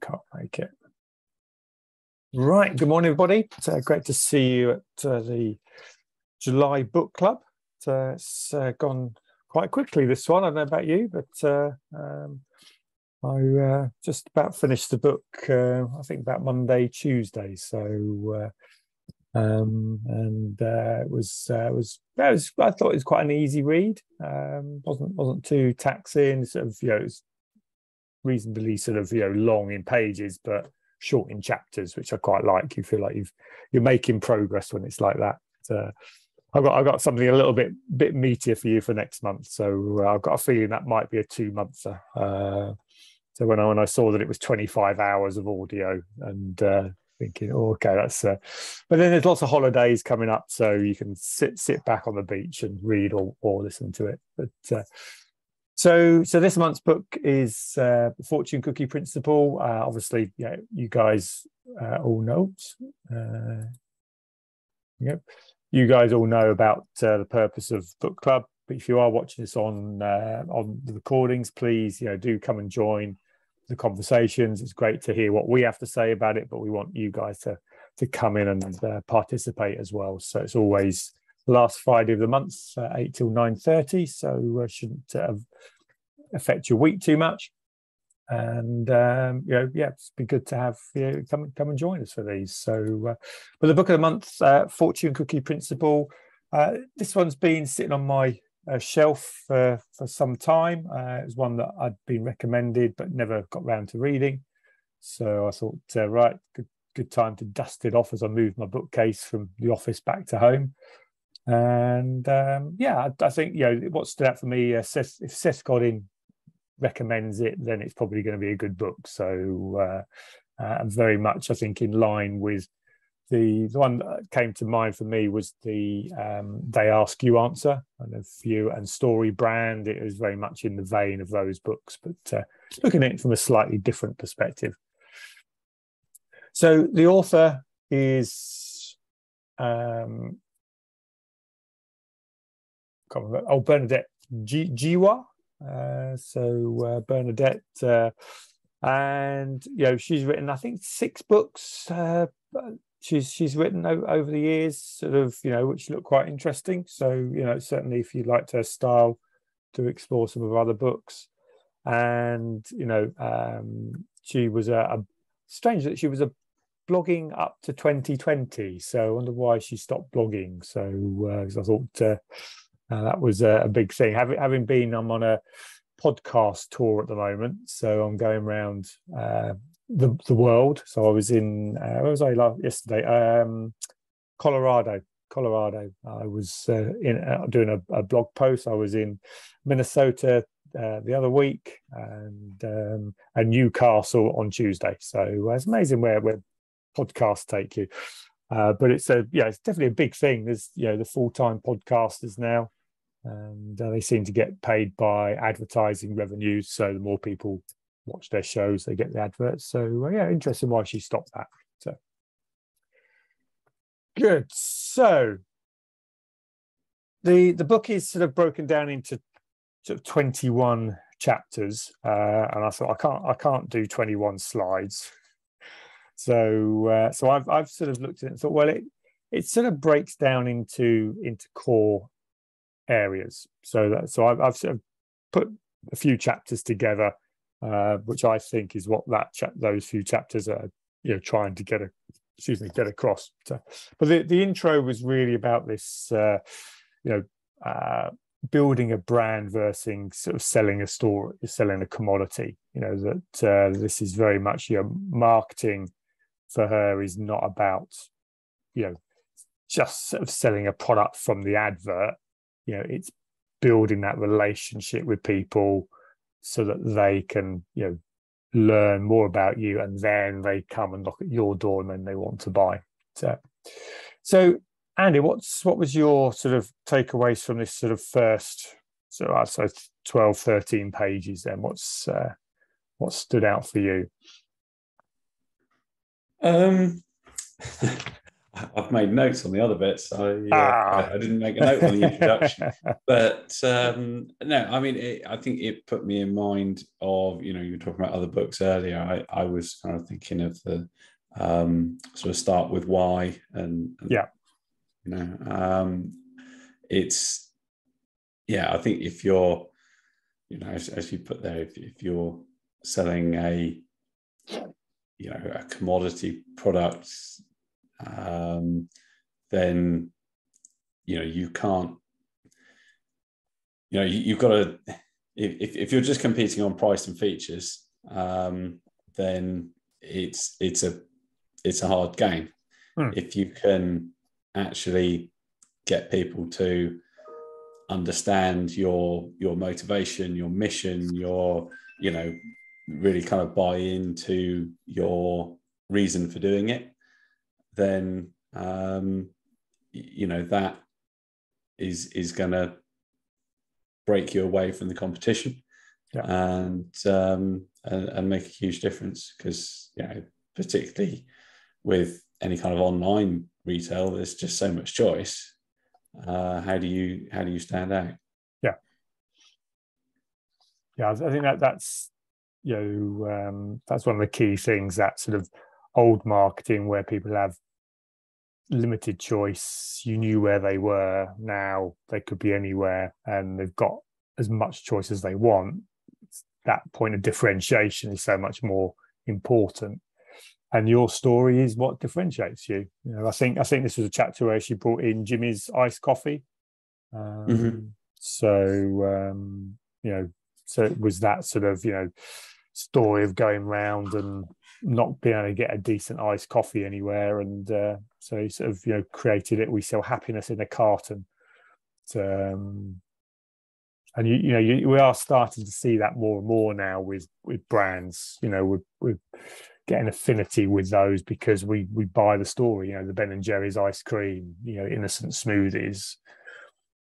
can't make it. Right. Good morning, everybody. It's uh, great to see you at uh, the July Book Club. Uh, it's uh, gone quite quickly, this one. I don't know about you, but uh, um, I uh, just about finished the book, I think about Monday, Tuesday. So, um, and it was, it was, it was, I thought it was quite an easy read. Um, wasn't wasn't too taxing. Sort of, you know, reasonably sort of you know long in pages but short in chapters which i quite like. You feel like you've you're making progress when it's like that. Uh, i've got i've got something a little bit bit meatier for you for next month. So uh, i've got a feeling that might be a two monther uh, so when i when i saw that it was 25 hours of audio and uh, thinking oh, okay that's uh, but then there's lots of holidays coming up so you can sit sit back on the beach and read or, or listen to it. But uh, so, so this month's book is uh, Fortune Cookie Principle. Uh, obviously, yeah, you guys uh, all know. Uh, yep, you guys all know about uh, the purpose of book club. But if you are watching this on uh, on the recordings, please, you know, do come and join the conversations. It's great to hear what we have to say about it, but we want you guys to to come in and uh, participate as well. So it's always last Friday of the month, uh, eight till nine thirty. So uh, shouldn't affect your week too much. And um, you know, yeah, it's be good to have you know, come come and join us for these. So, uh, but the book of the month, uh, Fortune Cookie Principle. Uh, this one's been sitting on my uh, shelf for for some time. it was one that I'd been recommended but never got round to reading. So I thought, right, good good time to dust it off as I moved my bookcase from the office back to home. And um, yeah, I, I, think you know what stood out for me. Uh, Seth, if Seth Godin recommends it, then it's probably going to be a good book. So uh, uh, very much, I think, in line with the, the one that came to mind for me was the um, They Ask You Answer and a few and Story Brand. It was very much in the vein of those books, but uh, looking at it from a slightly different perspective. So the author is um, oh Bernadette G- Jiwa. Uh, so uh, Bernadette, uh, and you know she's written I think six books. Uh, she's she's written o- over the years, sort of you know which look quite interesting. So you know certainly if you liked her style, to explore some of her other books, and you know um, she was a, a strange that she was a blogging up to 2020 so i wonder why she stopped blogging so uh, i thought that was a, a, big thing. Having, having been, I'm on a podcast tour at the moment, so I'm going around uh, the the world. So I was in uh, where was I last, yesterday? Um, Colorado. Colorado. I was uh, in uh, doing a, a, blog post. I was in Minnesota uh, the other week and um, and Newcastle on Tuesday. So uh, it's amazing where where podcasts take you. Uh, but it's a yeah, it's definitely a big thing. There's you know the full time podcasters now and uh, they seem to get paid by advertising revenues. So the more people watch their shows, they get the adverts. So uh, yeah, interesting why she stopped that. So good. So the the book is sort of broken down into sort of 21 chapters uh, and i thought i can't i can't do 21 slides so uh, so i've i've sort of looked at it and thought well it it sort of breaks down into into core areas. So that so I've, I've sort of put a few chapters together, uh, which I think is what that cha- those few chapters are you know trying to get a excuse me get across. But the the intro was really about this uh, you know. Uh, building a brand versus sort of selling a store selling a commodity you know that uh, this is very much your know, marketing for her is not about you know just sort of selling a product from the advert you know it's building that relationship with people so that they can you know learn more about you and then they come and knock at your door and then they want to buy. So so andy what's what was your sort of takeaways from this sort of first so i'd say 12 13 pages then? What's uh, what stood out for you? Um I've made notes on the other bits. I, uh, ah. I, I, didn't make a note on the introduction, but um, no, I mean, it, I think it put me in mind of you know you were talking about other books earlier. I, I was kind of thinking of the um, sort of start with why and, and yeah, you know, um, it's yeah. I think if you're you know as, as you put there, if, if you're selling a you know a commodity product um, then you know you can't you know you, have got to if, if you're just competing on price and features um, then it's it's a it's a hard game hmm. if you can actually get people to understand your your motivation your mission your you know really kind of buy into your reason for doing it then um, you know that is is going to break you away from the competition yeah. and, um, and, and make a huge difference because you know particularly with any kind of online retail there's just so much choice. Uh, how do you how do you stand out? Yeah. Yeah i think that that's you know um, that's one of the key things that sort of old marketing where people have limited choice. You knew where they were. Now they could be anywhere, and they've got as much choice as they want. That point of differentiation is so much more important. And your story is what differentiates you. You know, I think I think this was a chapter where she brought in Jimmy's iced coffee. Um, mm-hmm. So um, you know, so it was that sort of you know story of going round and not being able to get a decent iced coffee anywhere, and uh, so he sort of you know created it. We sell happiness in a carton, um, and you you know you, we are starting to see that more and more now with with brands. You know we're, we're getting affinity with those because we we buy the story. You know the Ben and Jerry's ice cream. You know innocent smoothies.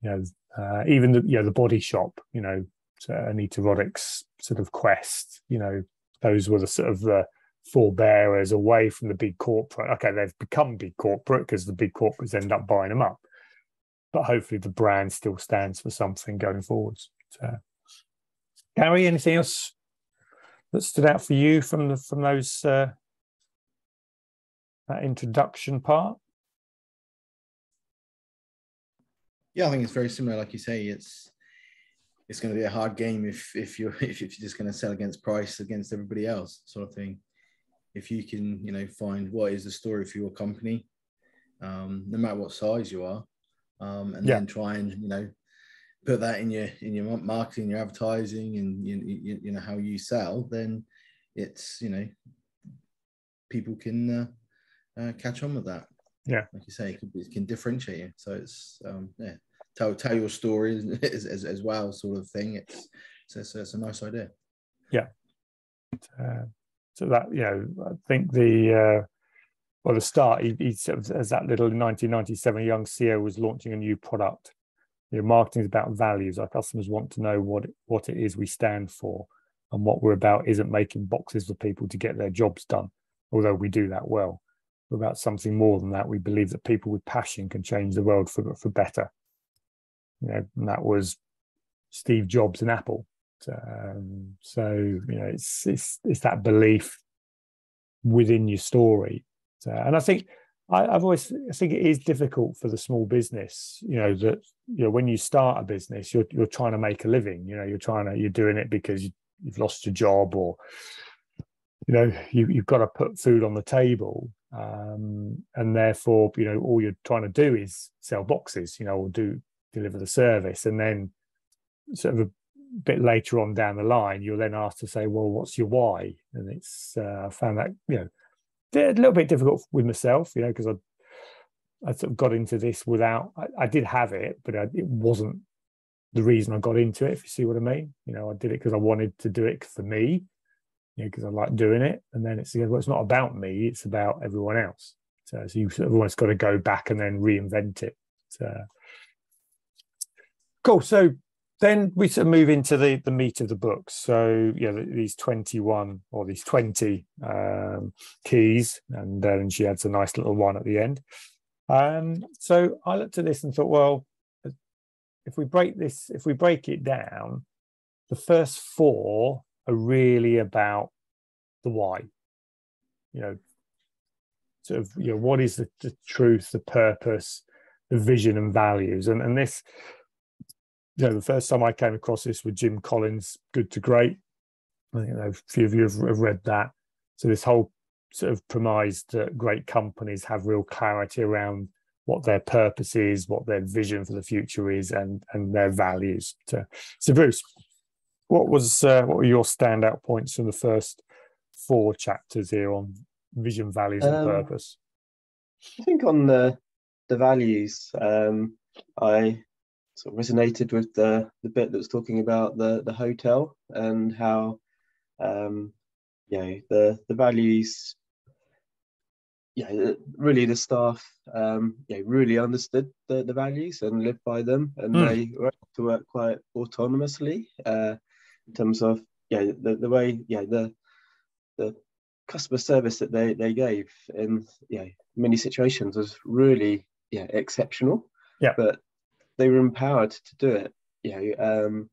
You know uh, even the you know the Body Shop. You know Anita Roddick's sort of quest. You know those were the sort of the forebearers away from the big corporate. Okay, they've become big corporate because the big corporates end up buying them up. But hopefully the brand still stands for something going forwards. So, Gary, anything else that stood out for you from the from those uh, that introduction part? Yeah, I think it's very similar. Like you say, it's it's going to be a hard game if if you're if you're just going to sell against price against everybody else, sort of thing if you can, you know, find what is the story for your company, um, no matter what size you are, um, and yeah. then try and you know put that in your in your marketing, your advertising, and you, you, you know how you sell, then it's you know people can uh, uh, catch on with that. Yeah, like you say, it can, it can differentiate you. So it's um, yeah, tell tell your story as, as, as well, sort of thing. It's it's, it's a nice idea. Yeah. Uh, so that you know, I think the uh, well, the start he, he sort of, as that little 1997 young CEO was launching a new product. You know, marketing is about values. Our customers want to know what what it is we stand for, and what we're about isn't making boxes for people to get their jobs done. Although we do that well, we're about something more than that. We believe that people with passion can change the world for for better. You know, and that was Steve Jobs and Apple. Um, so you know, it's it's it's that belief within your story, uh, and I think I, have always I think it is difficult for the small business. You know that you know when you start a business, you're you're trying to make a living. You know, you're trying to you're doing it because you, you've lost your job or you know you, you've got to put food on the table um, and therefore you know all you're trying to do is sell boxes you know or do deliver the service and then sort of bit later on down the line, you're then asked to say, well, what's your why? And it's, uh, I found that, you know, a little bit difficult with myself, you know, because I, I sort of got into this without, I, I did have it, but I, it wasn't the reason I got into it, if you see what I mean. You know, I did it because I wanted to do it for me, you know, because I like doing it. And then it's, well, it's not about me, it's about everyone else. So, so you sort of almost got to go back and then reinvent it. So, cool. So then we sort of move into the the meat of the book. So yeah, these twenty one or these twenty um, keys, and then she adds a nice little one at the end. Um, so I looked at this and thought, well, if we break this, if we break it down, the first four are really about the why. You know, sort of, you know, what is the, the truth, the purpose, the vision and values. And and this, you know, the first time I came across this with Jim Collins, Good to Great. I think you know, a few of you have, have read that. So this whole sort of premise that great companies have real clarity around what their purpose is, what their vision for the future is, and and their values. So, so Bruce, what was uh, what were your standout points from the first four chapters here on vision, values, and um, purpose? I think on the the values, um, I sort of resonated with the the bit that was talking about the the hotel and how um, you know the the values yeah, really the staff um, yeah really understood the, the values and lived by them, and mm. they were able to work quite autonomously uh, in terms of yeah the, the way yeah the the customer service that they, they gave in yeah many situations was really yeah exceptional. Yeah, but they were empowered to do it. Yeah, um,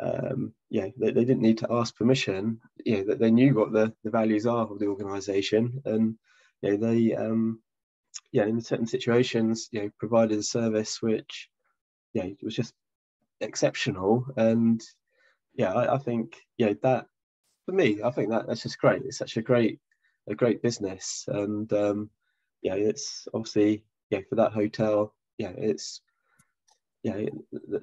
um, yeah, they, they didn't need to ask permission. Yeah, that they knew what the, the values are of the organisation, and you know, they um, yeah in certain situations you know provided a service which yeah was just exceptional and yeah I, I think yeah that for me I think that that's just great it's such a great a great business and um, yeah it's obviously yeah for that hotel yeah it's yeah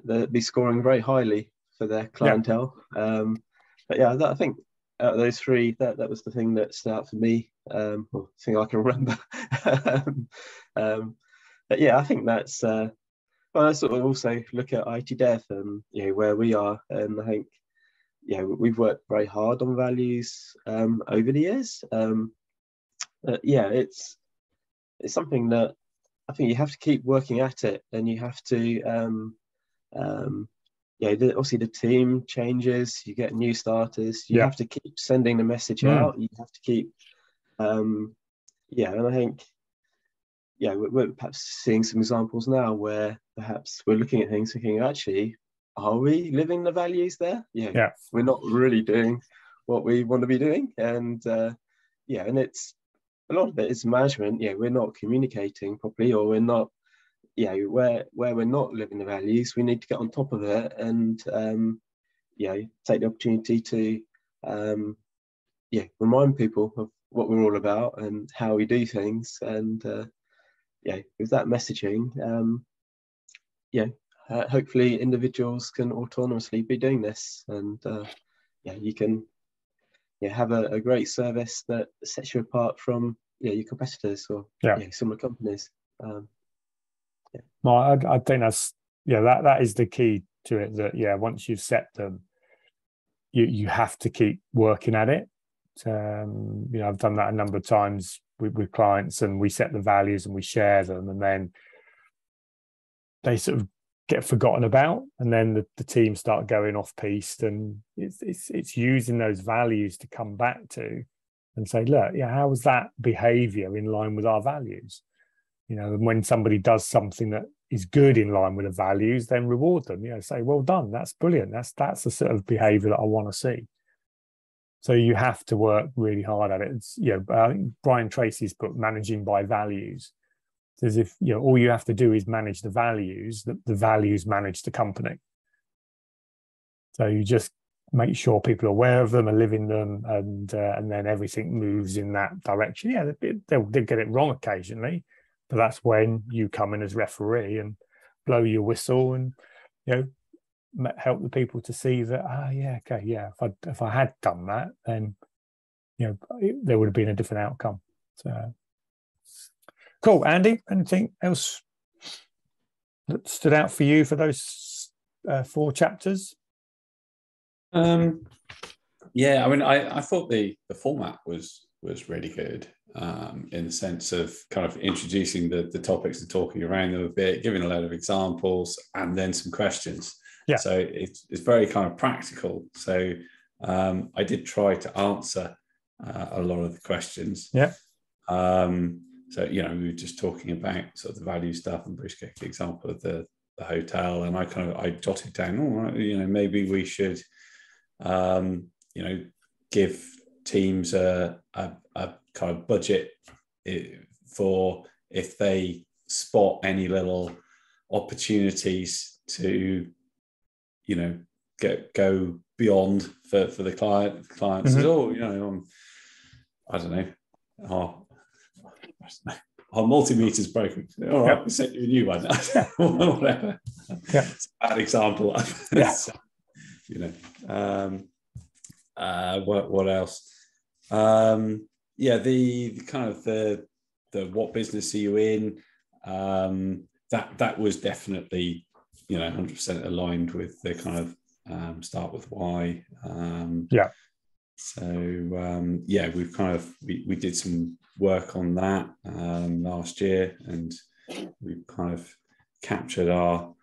they'll be scoring very highly for their clientele yeah. um, but yeah that, I think out of those three that that was the thing that stood out for me um, well, thing I can remember. um, but yeah, I think that's. Uh, well, I sort of also look at IT Dev and you know where we are, and I think yeah we've worked very hard on values um, over the years. Um, yeah, it's it's something that I think you have to keep working at it, and you have to um, um, yeah, the, obviously the team changes. You get new starters. You yeah. have to keep sending the message mm. out. You have to keep um, yeah, and I think yeah, we're, we're, perhaps seeing some examples now where perhaps we're looking at things thinking, actually, are we living the values there? Yeah, yeah. we're not really doing what we want to be doing, and uh, yeah, and it's a lot of it is management. Yeah, we're not communicating properly, or we're not. Yeah, where where we're not living the values, we need to get on top of it and um, yeah, take the opportunity to um, yeah remind people of what we're all about and how we do things. And uh, yeah, with that messaging, um, yeah, uh, hopefully individuals can autonomously be doing this, and uh, yeah, you can yeah have a, a, great service that sets you apart from yeah your competitors or yeah, yeah similar companies. Um, yeah. No, I, I think that's yeah that that is the key to it. That yeah, once you've set them, you you have to keep working at it um, you know, I've done that a number of times with, with clients, and we set the values and we share them, and then they sort of get forgotten about, and then the, the team start going off piste, and it's it's it's using those values to come back to and say, look, yeah, how was that behavior in line with our values? You know, and when somebody does something that is good in line with the values, then reward them. You know, say, well done, that's brilliant. That's that's the sort of behavior that I want to see. So you have to work really hard at it. It's, you know, think Brian Tracy's book, Managing by Values, says if you know all you have to do is manage the values, that the values manage the company. So you just make sure people are aware of them and live in them, and uh, and then everything moves in that direction. Yeah, they'll, they'll get it wrong occasionally, but that's when you come in as referee and blow your whistle and you know help the people to see that ah yeah okay yeah if I if I had done that then you know it, there would have been a different outcome so cool Andy anything else that stood out for you for those uh, four chapters um yeah I mean I I thought the the format was was really good um, in the sense of kind of introducing the, the topics and talking around them a bit, giving a lot of examples, and then some questions. Yeah. So it's, it's very kind of practical. So um, I did try to answer uh, a lot of the questions. Yeah. Um, so you know we were just talking about sort of the value stuff and Bruce gave the example of the the hotel and I kind of I jotted down oh you know maybe we should um, you know give teams a, a, a kind of budget eh, for if they spot any little opportunities to you know get go beyond for for the client the client mm-hmm. says oh you know I'm, i don't know oh our multimeter's broken all right yep. we sent you a new one. Whatever. Yeah. it's a bad example. Yeah. so, you know um uh what what else? Um yeah the, the kind of the the what business are you in? Um that that was definitely you know 100% aligned with the kind of um, start with why. Um, yeah. so um, yeah we've kind of we, we did some work on that um, last year and we've kind of captured our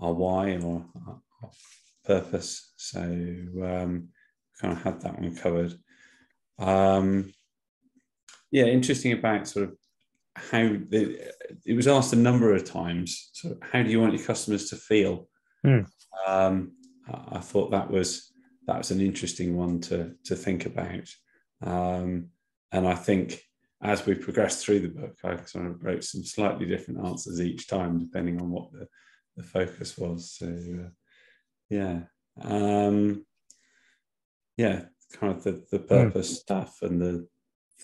our why or our, our purpose so um, kind of had that one covered um, yeah interesting about sort of how the, it was asked a number of times. So, how do you want your customers to feel? Mm. Um, I thought that was that was an interesting one to to think about, um, and I think as we progressed through the book, I sort of wrote some slightly different answers each time, depending on what the, the focus was. So, uh, yeah, um, yeah, kind of the the hmm. purpose mm. stuff and the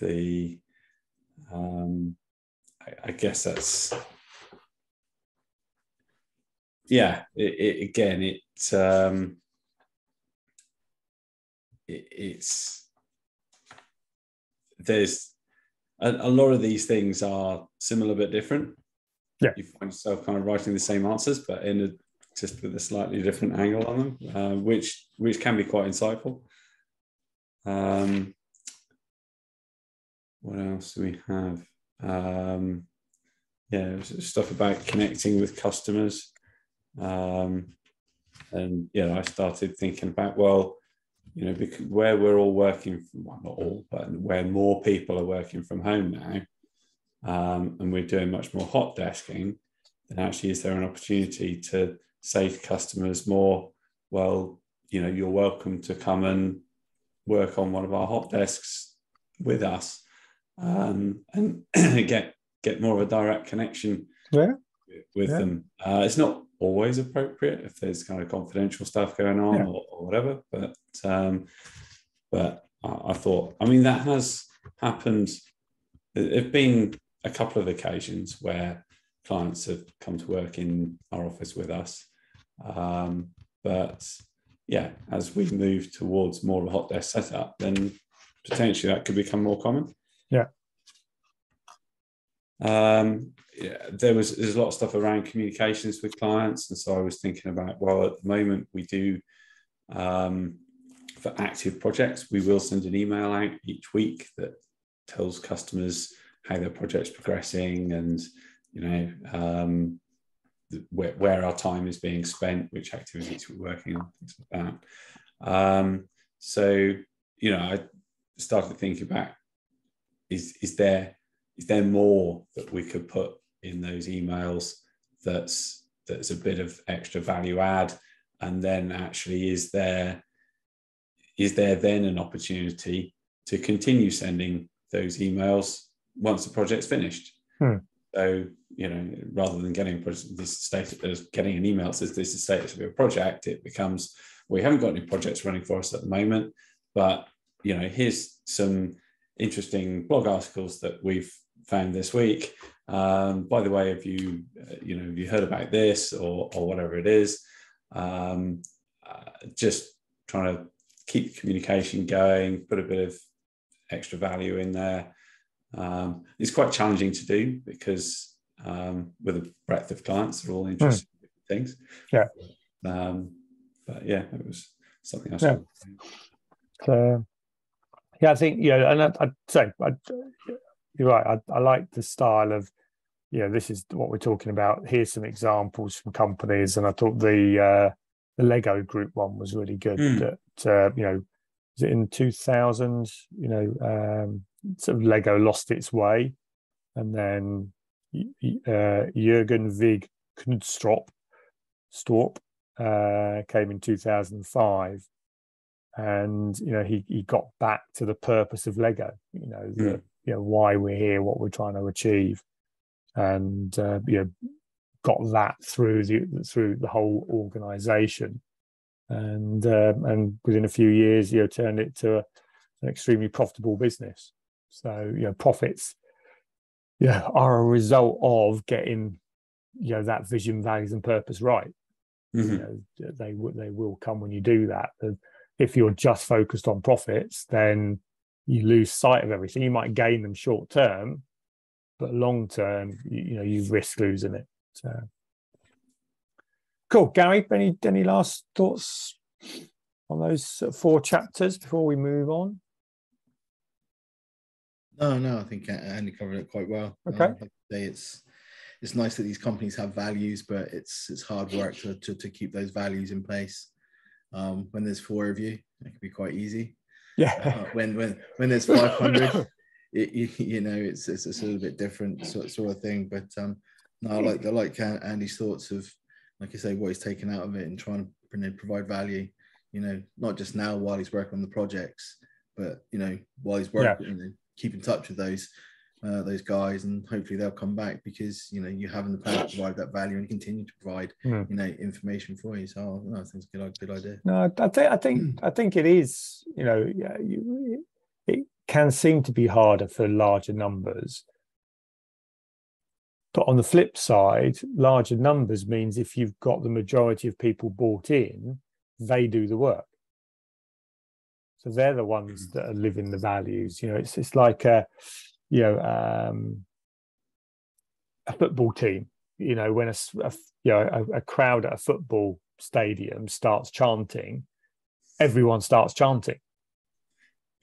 the um, I, guess that's yeah. It, it, again, it, um, it it's there's a, a, lot of these things are similar but different. Yeah, you find yourself kind of writing the same answers, but in a just with a slightly different angle on them, uh, which which can be quite insightful. Um, what else do we have? Um, yeah, stuff about connecting with customers. Um, and yeah, I started thinking about well, you know, because where we're all working, from, well, not all, but where more people are working from home now, um, and we're doing much more hot desking, then actually is there an opportunity to say to customers more, well, you know, you're welcome to come and work on one of our hot desks with us um, and get get more of a direct connection yeah. with yeah. them. Uh, it's not always appropriate if there's kind of confidential stuff going on yeah. or, or, whatever, but um, but I, I, thought, I mean, that has happened. There've been a couple of occasions where clients have come to work in our office with us, um, but yeah, as we move towards more of a hot desk setup, then potentially that could become more common. Yeah. Um, yeah, there was there's a lot of stuff around communications with clients, and so I was thinking about well, at the moment we do um, for active projects, we will send an email out each week that tells customers how their project's progressing and you know um, where, where our time is being spent, which activities we're working on, things like that. Um, so you know, I started thinking about is is there is there more that we could put in those emails that's that's a bit of extra value add and then actually is there is there then an opportunity to continue sending those emails once the project's finished hmm. so you know rather than getting this status getting an email says this is status of your project it becomes we haven't got any projects running for us at the moment but you know here's some interesting blog articles that we've found this week. Um, by the way, have you, uh, you know, have you heard about this or, or whatever it is? Um, uh, just trying to keep communication going, put a bit of extra value in there. Um, it's quite challenging to do because um, with a breadth of clients, they're all hmm. interested mm. in things. Yeah. Um, but yeah, it was something else. Yeah. So, yeah, I think yeah, and I, I'd say I, you're right. I, I like the style of, you know, this is what we're talking about. Here's some examples from companies, and I thought the uh, the Lego Group one was really good. Mm. That uh, you know, in 2000? You know, um, sort of Lego lost its way, and then uh, Jürgen Vig Knudstrop Storp uh, came in 2005 and you know he, he got back to the purpose of lego you know the, mm. You know why we're here what we're trying to achieve. And uh, you know got that through the through the whole organization. And um, and within a few years you know turned it to a, an extremely profitable business. So you know profits yeah are a result of getting you know that vision values and purpose right. Mm-hmm. you know they they will come when you do that. If you're just focused on profits then you lose sight of everything you might gain them short term but long term you, you know you risk losing it so cool gary any any last thoughts on those four chapters before we move on no, no, I think Andy covered it quite well. Okay, um, it's it's nice that these companies have values, but it's it's hard work to to, to keep those values in place. Um, when there's four of you, it can be quite easy. Yeah. Uh, when when when there's 500, it, you, you, know it's, it's a little bit different sort sort of thing. But um, no, I like I like Andy's thoughts of like I say what he's taken out of it and trying to provide value. You know, not just now while he's working on the projects, but you know while he's working, yeah. you know, keep in touch with those uh, those guys, and hopefully they'll come back because you know you have in the past provide that value and continue to provide mm. you know information for you. So no, I think it's a good good idea. No, I think I think I think it is. You know, yeah, you, it can seem to be harder for larger numbers. But on the flip side, larger numbers means if you've got the majority of people bought in, they do the work. So they're the ones hmm. that are living the values. You know, it's it's like a, you know, um, a football team. You know, when a, a you know a, a crowd at a football stadium starts chanting, everyone starts chanting.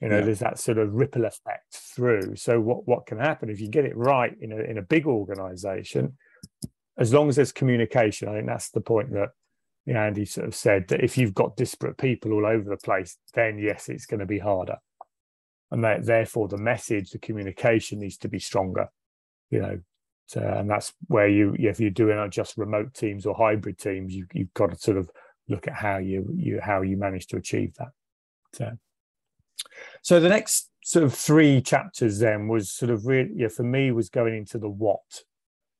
You know, yeah. there's that sort of ripple effect through. So what what can happen if you get it right in a in a big organization? As long as there's communication, I think that's the point that you know, Andy sort of said that if you've got disparate people all over the place, then yes, it's going to be harder. And that, therefore, the message, the communication needs to be stronger. You know, so, and that's where you, if you're doing just remote teams or hybrid teams, you, you've got to sort of look at how you, you how you manage to achieve that. So, so the next sort of three chapters then was sort of really, yeah, for me was going into the what.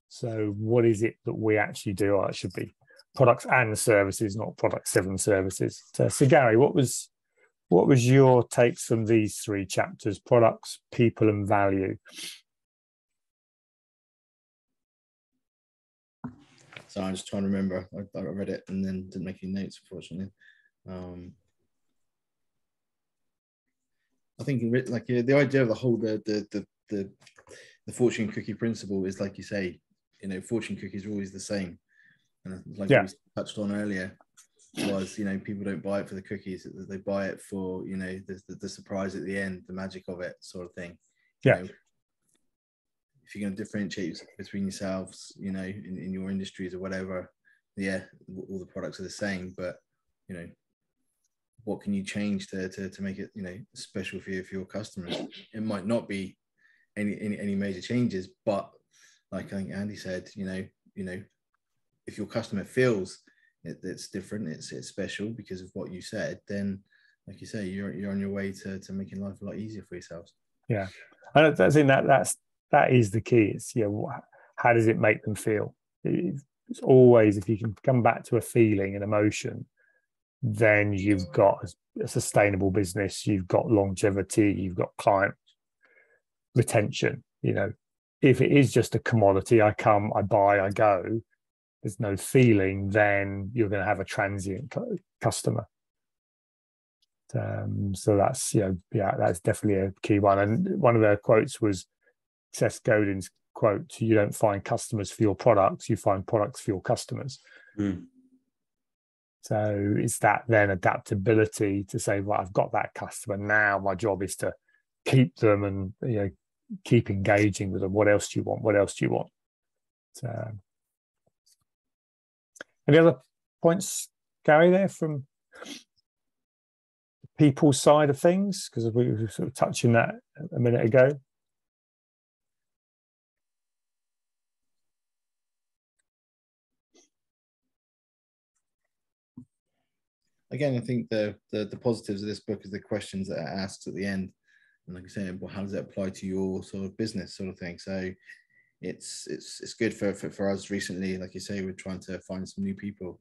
So, what is it that we actually do? Or it should be products and services, not product seven services. So, so Gary, what was what was your takes from these three chapters: products, people, and value? So I'm just trying to remember. I, I read it and then didn't make any notes, unfortunately. Um, I think like the idea of the whole the the the the, the fortune cookie principle is like you say, you know, fortune cookies are always the same and like yeah. we touched on earlier was you know people don't buy it for the cookies they buy it for you know the, the, the surprise at the end the magic of it sort of thing. Yeah. you know, if you're going to differentiate between yourselves you know in, in your industries or whatever yeah all the products are the same but you know what can you change to, to, to make it you know special for you for your customers? It might not be any, any any major changes but like i think andy said you know you know if your customer feels it, it's different, it's it's special because of what you said, then like you say, you're you're on your way to to making life a lot easier for yourselves. Yeah, I think that that's that is the key. It's you know how does it make them feel? It's always if you can come back to a feeling, an emotion, then you've got a sustainable business, you've got longevity, you've got client retention. You know, if it is just a commodity, I come, I buy, I go, there's no feeling, then you're going to have a transient customer. Um, so that's you know yeah that's definitely a key one. And one of the quotes was Seth Godin's quote: "You don't find customers for your products; you find products for your customers." Mm. So it's that then adaptability to say, well, I've got that customer now. My job is to keep them and you know keep engaging with them. What else do you want? What else do you want? So, any other points, Gary, there from the people side of things? Because we were sort of touching that a minute ago. Again, I think the, the, the positives of this book is the questions that are asked at the end, and like I said, well, how does that apply to your sort of business sort of thing? So it's it's it's good for, for for us recently. Like you say, we're trying to find some new people.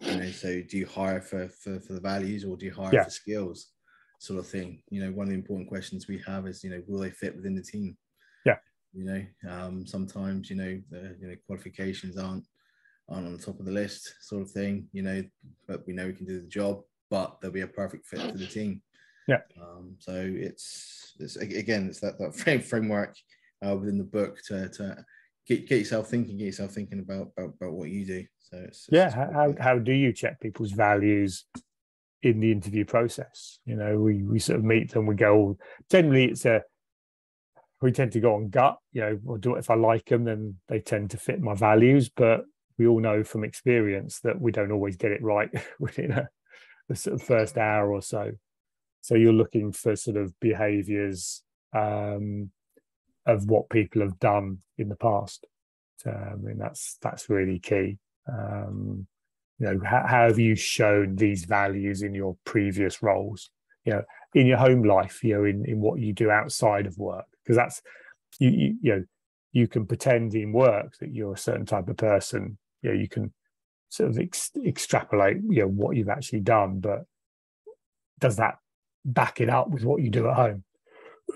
You know, so do you hire for for, for the values or do you hire Yeah. for skills, sort of thing? You know, one of the important questions we have is, you know, will they fit within the team? Yeah. You know, um, sometimes you know the you know qualifications aren't aren't on the top of the list, sort of thing. You know, but we know we can do the job, but they'll be a perfect fit for the team. Yeah. Um, so it's it's again it's that that frame framework uh, within the book to to get, get yourself thinking, get yourself thinking about about, about what you do. So it's, yeah it's how, how, good. how do you check people's values in the interview process you know we, we sort of meet them we go generally it's a we tend to go on gut you know or do if i like them then they tend to fit my values but we all know from experience that we don't always get it right within a, the sort of first hour or so so you're looking for sort of behaviors um, of what people have done in the past. So, i mean that's that's really key. Um, you know how, how have you shown these values in your previous roles? You know in your home life you know in, in what you do outside of work because that's you, you you know you can pretend in work that you're a certain type of person. You know you can sort of ex- extrapolate you know what you've actually done but does that back it up with what you do at home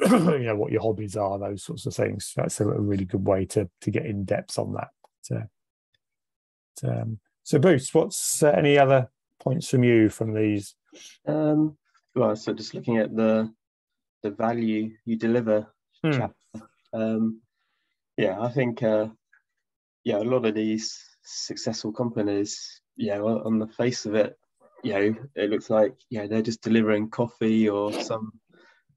you know what your hobbies are those sorts of things that's a, a really good way to to get in depth on that so um, so Bruce, what's uh, any other points from you from these? Um, well, so just looking at the the value you deliver Hmm. chapter. Um, yeah, I think uh, yeah, a lot of these successful companies, yeah, on on the face of it, you know, it looks like yeah they're just delivering coffee or some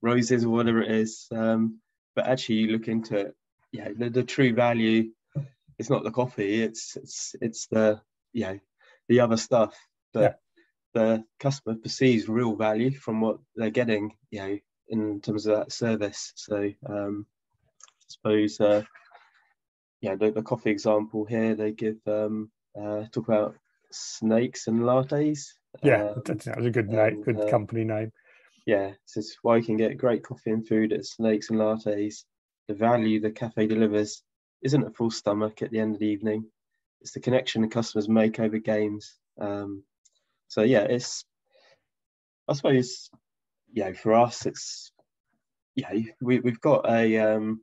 roses or whatever it is. Um, but actually, you look into it, yeah, the, the true value it's not the coffee, it's it's it's the you know the other stuff that the customer perceives real value from what they're getting, you know, in terms of that service. So um, I suppose, uh, yeah, the, the coffee example here, they give um, uh, talk about snakes and lattes. Yeah, Um, that, that was a good name, good uh, company name. Yeah, says why you can get great coffee and food at Snakes and Lattes. The value the cafe delivers isn't a full stomach at the end of the evening. It's the connection the customers make over games. Um, so yeah, it's I suppose yeah for us it's yeah we we've got a um,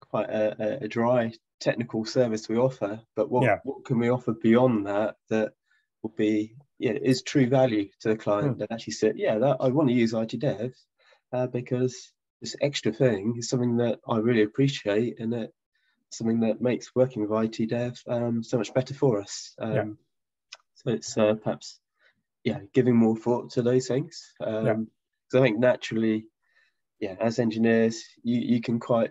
quite a, a- a dry technical service we offer, but what Yeah. what can we offer beyond that that will be yeah is true value to the client Hmm. that actually said yeah that I want to use IT Dev uh, because this extra thing is something that I really appreciate and that something that makes working with IT Dev um, so much better for us. Um, Yeah. So it's uh, perhaps yeah giving more thought to those things. Um, So I think naturally, yeah, as engineers, you you can quite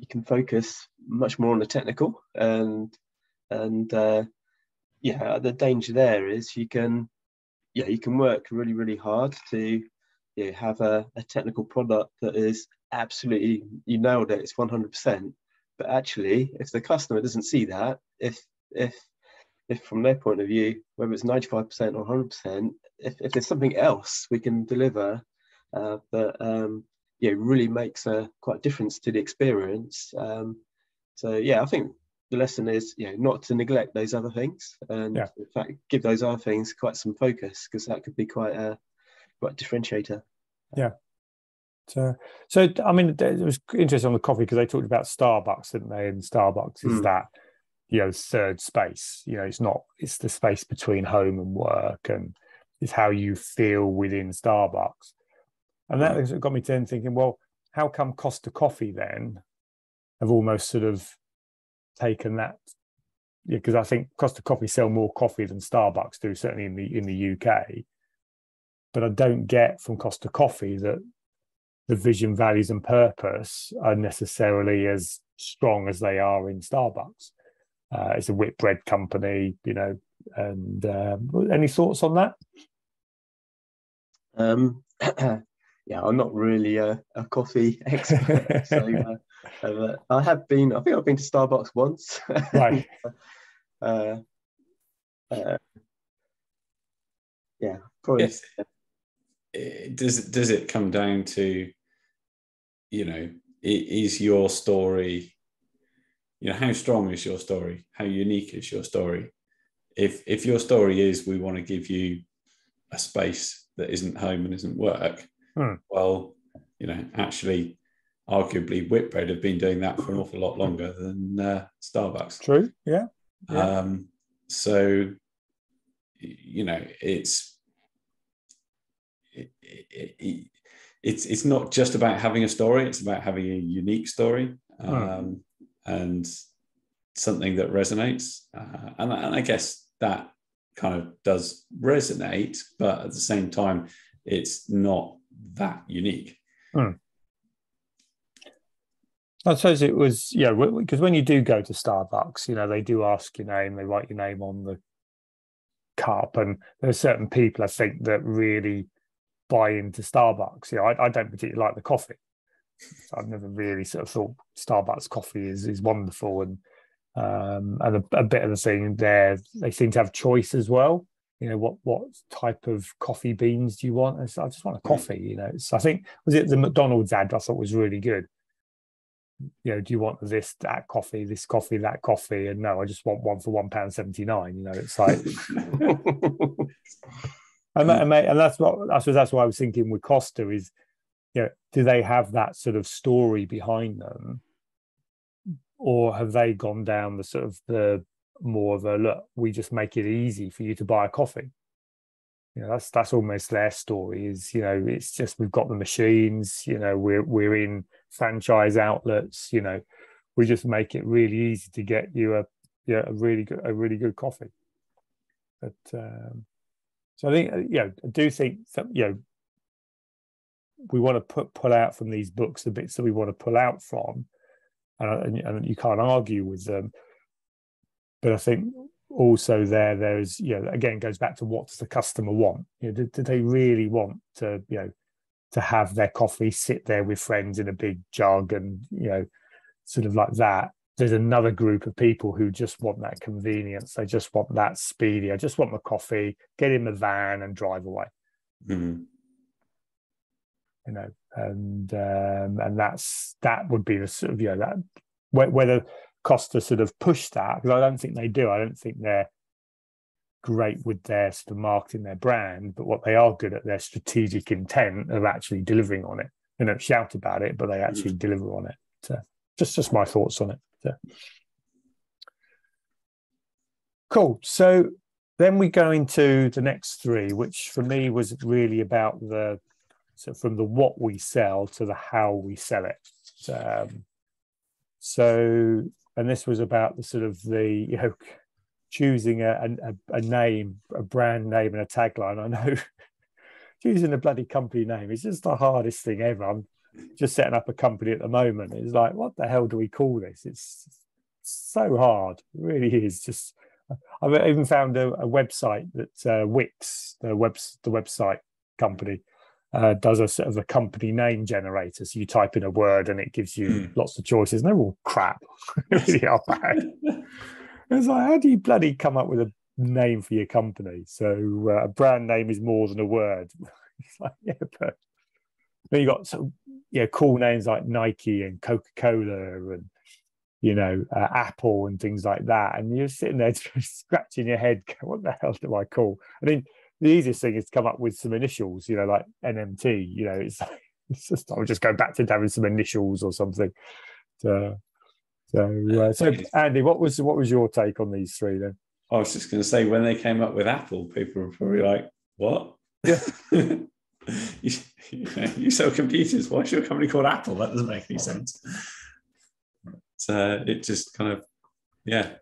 you can focus much more on the technical and and uh, yeah the danger there is you can yeah you can work really really hard to yeah, have a, a technical product that is absolutely you nailed it it's 100% but actually if the customer doesn't see that if if if from their point of view whether it's 95% or 100% if, if there's something else we can deliver uh, that um, yeah really makes a quite a difference to the experience um, so yeah i think the lesson is you know not to neglect those other things and Yeah. in fact give those other things quite some focus because that could be quite a quite a differentiator So, so I mean, it was interesting on the coffee because they talked about Starbucks, didn't they? And Starbucks is Hmm. that you know third space. You know, it's not it's the space between home and work, and it's how you feel within Starbucks. And that has got me to then thinking, well, how come Costa Coffee then have almost sort of taken that? Yeah, because I think Costa Coffee sell more coffee than Starbucks do, certainly in the in the UK. But I don't get from Costa Coffee that the vision, values, and purpose are necessarily as strong as they are in Starbucks. Uh, it's a Whitbread company, you know. And um, any thoughts on that? um, yeah i'm not really a, a coffee expert so uh, uh, i have been i think i've been to starbucks once Right. uh, uh, yeah, probably. Yes. It- does does it come down to you know is your story you know how strong is your story how unique is your story if if your story is we want to give you a space that isn't home and isn't work Hmm. well you know actually arguably whitbread have been doing that for an awful lot longer than uh, starbucks True. Yeah. Yeah. um, so, you know, it's it, it, it, it's it's not just about having a story; it's about having a unique story um, and something that resonates. Uh, and, and I guess that kind of does resonate, but at the same time, it's not that unique. I suppose it was, yeah, because when you do go to Starbucks, you know, they do ask your name, they write your name on the cup, and there are certain people I think that really buy into Starbucks. You know, I, I don't particularly like the coffee. So I've never really sort of thought Starbucks coffee is is wonderful, and um, and a, a bit of the thing there, they seem to have choice as well. You know, what what type of coffee beans do you want? I just want a coffee. You know, so I think was it the McDonald's ad I thought was really good you know, do you want this, that coffee, this coffee, that coffee? And no, I just want one for one pound seventy nine. You know, it's like, and, that- and, and that's what I suppose that's why I was thinking with Costa is, you know, do they have that sort of story behind them, or have they gone down the sort of the more of a look? We just make it easy for you to buy a coffee. You know, that's that's almost their story. Is you know, it's just we've got the machines. You know, we're we're in franchise outlets. You know, we just make it really easy to get you a yeah a really good a really good coffee. But um, so I think uh, you know I do think that you know we want to put pull out from these books the bits that we want to pull out from, and, and, and you can't argue with them. But I think also there there's you know again goes back to what does the customer want? You know, do, do they really want to you know to have their coffee sit there with friends in a big jug and you know sort of like that there's another group of people who just want that convenience they just want that speedy i just want my coffee get in the van and drive away Mhm. you know and um and that's that would be the sort of you know that whether costa sort of push that because i don't think they do. I don't think they're great with their sort of marketing their brand but what they are good at their strategic intent of actually delivering on it. They don't shout about it but they actually deliver on it. So just just my thoughts on it. So. cool. So then we go into the next three which for me was really about the so from the what we sell to the how we sell it. Um, so and this was about the sort of the you know choosing a, a, a name a brand name and a tagline. I know choosing a bloody company name is just the hardest thing ever. I'm just setting up a company at the moment. It's like what the hell do we call this? It's so hard. It really is just i've even found a, a website that uh, wix the web the website company uh, does a sort of a company name generator. So you type in a word and it gives you Hmm. lots of choices. And they're all crap. Really are bad. It's like, how do you bloody come up with a name for your company? So uh, a brand name is more than a word. it's like, yeah, but then you got some yeah cool names like Nike and Coca Cola and you know uh, Apple and things like that, and you're sitting there scratching your head. What the hell do I call? I mean, the easiest thing is to come up with some initials. You know, like NMT. You know, it's it's just I would just go back to having some initials or something. So, so, uh, so Andy, what was what was your take on these three then? I was just going to say when they came up with Apple, people were probably like, "What? Yeah. you, you, know, you sell computers. Why is your company called Apple? That doesn't make any sense." So it just kind of, yeah,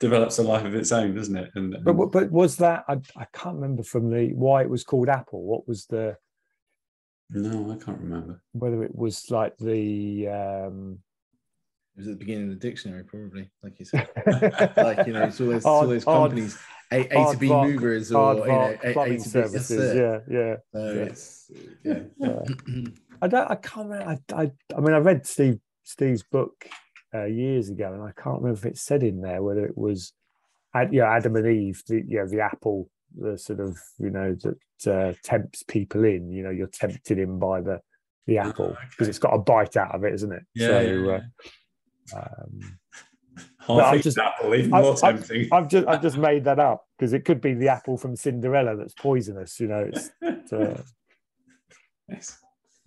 develops a life of its own, doesn't it? And, and But but- but was that I, I can't remember from the why it was called Apple. What was the no, I can't remember. whether it was like the um It was at the beginning of the dictionary, probably, like you said. like you know, it's all those, Odd- all those odd- companies, A, a to B aardvark- movers, or you know, A, a plumbing to B. That's services. Yeah, yeah. So Yeah. it's yeah. Yeah. I don't. I can't remember. I, I, I mean, I read Steve Steve's book uh, years ago, and I can't remember if it said in there whether it was, Ad- yeah, Adam and Eve, the you know, the Apple the sort of you know that uh, tempts people in. You know, you're tempted in by the the apple because okay. it's got a bite out of it, isn't it? Yeah, so yeah, Uh, um, eaten just- apple, even I- more I- tempting. I've just I've just made that up because it could be the apple from Cinderella that's poisonous. You know, it's uh, yes.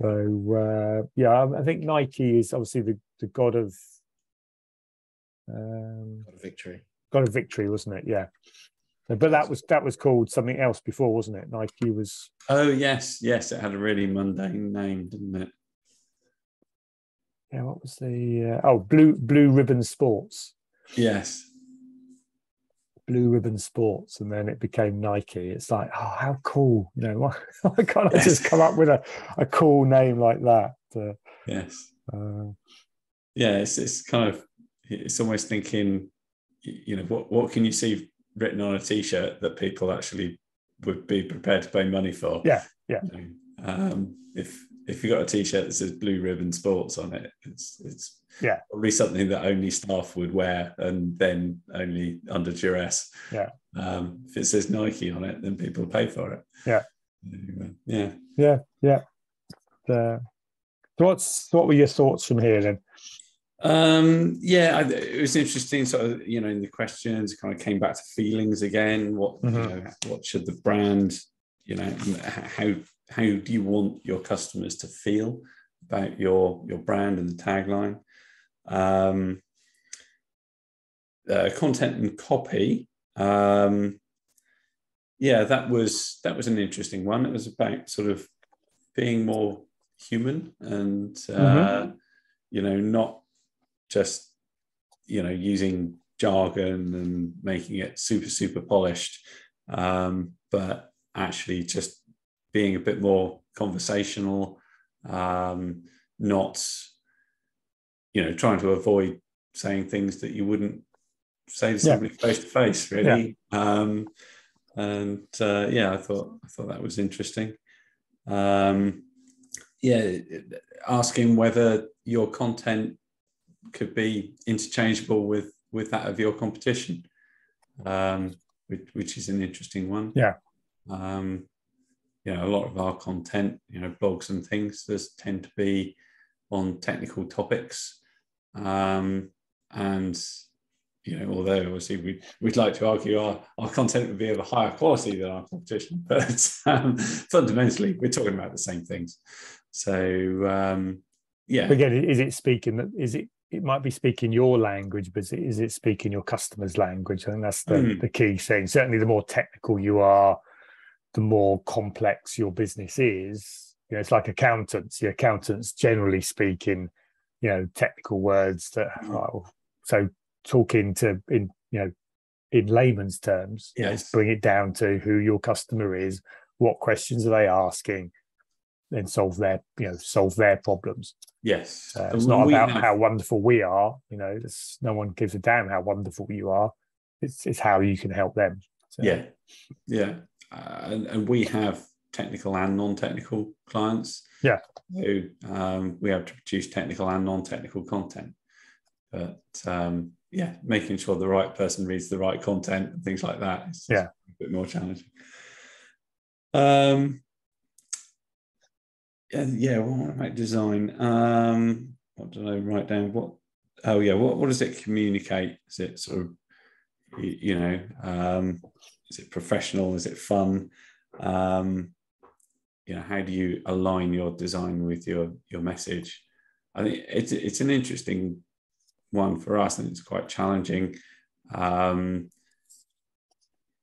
so uh, yeah. I- I think Nike is obviously the the god of um, Got a victory. Got a victory, wasn't it? Yeah. But that was that was called something else before, wasn't it? Nike was Oh yes, yes. It had a really mundane name, didn't it? yeah. What was the uh, oh blue blue ribbon sports, Yes. blue ribbon sports, and then it became Nike. It's like oh how cool, you know? Why, why can't I just come up with a, a cool name like that? Uh, Yes. uh, Yeah. It's it's kind of it's almost thinking, you know, what what can you see written on a T-shirt that people actually would be prepared to pay money for? Yeah, yeah. Um, if if you got a T-shirt that says Blue Ribbon Sports on it, it's it's Yeah. probably something that only staff would wear, and then only under duress. Yeah. Um, if it says Nike on it, then people pay for it. Yeah. Anyway, yeah. yeah, yeah. Uh, so what's what were your thoughts from here then? Um, yeah, I, it was interesting. Sort of, you know, in the questions, kind of came back to feelings again. What you Mhm. know, what should the brand, you know, how how do you want your customers to feel about your your brand and the tagline? Um, uh, content and copy. Um, yeah, that was that was an interesting one. It was about sort of being more human and uh, you know not just you know using jargon and making it super super polished. Um, but actually just being a bit more conversational um, not you know trying to avoid saying things that you wouldn't say to somebody face to face really. Um, and uh, yeah i thought i thought that was interesting. Um, yeah asking whether your content could be interchangeable with with that of your competition, um, which, which is an interesting one. Yeah. Um, you know, a lot of our content, you know, blogs and things, does tend to be on technical topics, um, and you know, although obviously we we'd like to argue our our content would be of a higher quality than our competition, but um, fundamentally we're talking about the same things. So um, yeah, Again, is it speaking? that is it? It might be speaking your language, but is it speaking your customer's language? I think that's the, Mm. the key thing. Certainly, the more technical you are, the more complex your business is. You know, it's like accountants. The accountants, generally speaking, you know, technical words that. Mm. So talking to in you know, in layman's terms, you know, Yes. bring it down to who your customer is, what questions are they asking, then solve their you know solve their problems. yes, Uh, it's not about have- how wonderful we are. You know, no one gives a damn how wonderful you are. It's it's how you can help them. So, Yeah, yeah, uh, and, and we have technical and non-technical clients. Yeah. so um, we have to produce technical and non-technical content. But um, yeah, making sure the right person reads the right content and things like that is Yeah. a bit more challenging. Um, yeah, yeah. What about design? Um, what did I write down? What? Oh yeah. What What does it communicate? Is it sort of you, you know um, is it professional is it fun um, you know how do you align your design with your your message i think it's it's an interesting one for us and it's quite challenging um,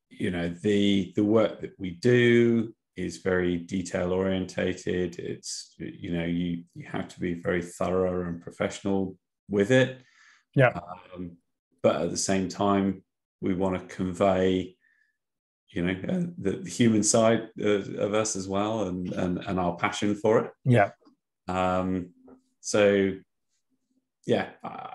you know the the work that we do is very detail orientated. It's you know you you have to be very thorough and professional with it. Yeah. um, but at the same time we want to convey you know uh, the, the human side of, of us as well and, and and our passion for it. Yeah, um so yeah uh,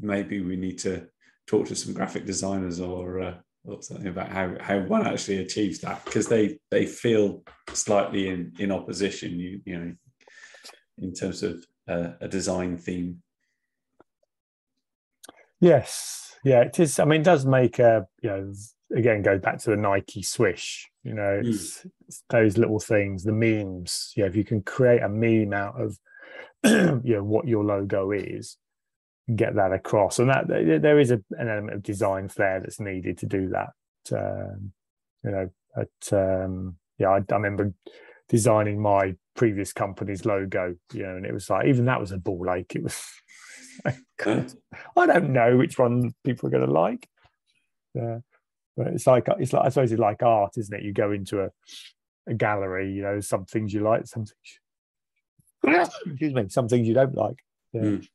maybe we need to talk to some graphic designers or uh, or something about how how one actually achieves that because they they feel slightly in in opposition you you know in terms of uh, a design theme yes, yeah. It is. I mean, it does make a you know again go back to the Nike swish. You know, it's, it's those little things, the memes. Yeah, if you can create a meme out of you know what your logo is, get that across, and that there is a, an element of design flair that's needed to do that. Um, you know, at um, yeah, I, I remember designing my previous company's logo, you know, and it was like even that was a ball ache. It was I don't know which one people are going to like. Yeah, but it's like it's like I suppose it's like art, isn't it? You go into a, a gallery, you know, some things you like, some things, excuse me, some things you don't like. Yeah. Mm.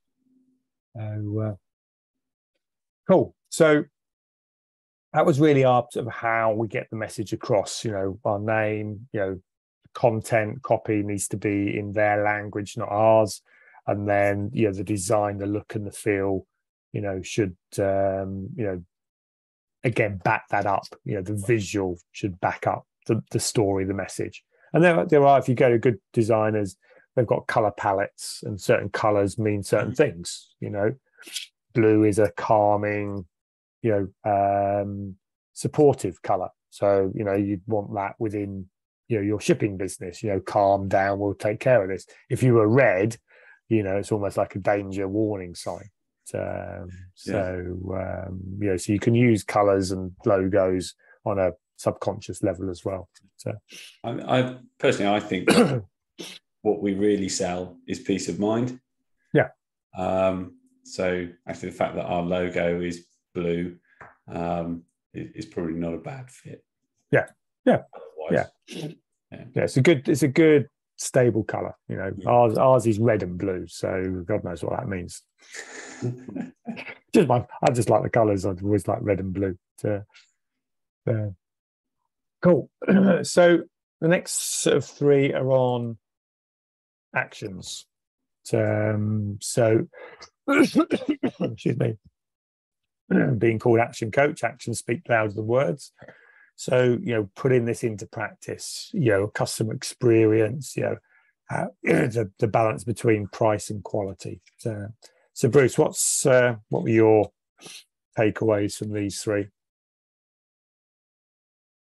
So, uh, cool. So that was really our sort of how we get the message across. You know, our name, you know, content copy needs to be in their language, not ours and then you know the design the look and the feel you know should um you know again back that up you know the visual should back up the, the story the message and there, there are if you go to good designers they've got color palettes and certain colors mean certain mm. things you know? Blue is a calming you know um supportive color. So you know you'd want that within you know your shipping business you know calm down we'll take care of this. If you were red you know it's almost like a danger warning sign. Um, so yeah. um, you know so you can use colors and logos on a subconscious level as well. So i, I personally i think what we really sell is peace of mind yeah um, so actually the fact that our logo is blue um, is, probably not a bad fit yeah yeah yeah. yeah yeah it's a good it's a good stable color. You know, yeah. ours ours is red and blue, so God knows what that means. just my, I just like the colors. I always like red and blue. So, uh, cool. so the next sort of three are on actions. Um, so, excuse me, being called action coach, actions speak louder than words. So, you know, putting this into practice, you know, customer experience, you know, uh, the, the balance between price and quality. So, so Bruce, what's uh, what were your takeaways from these three?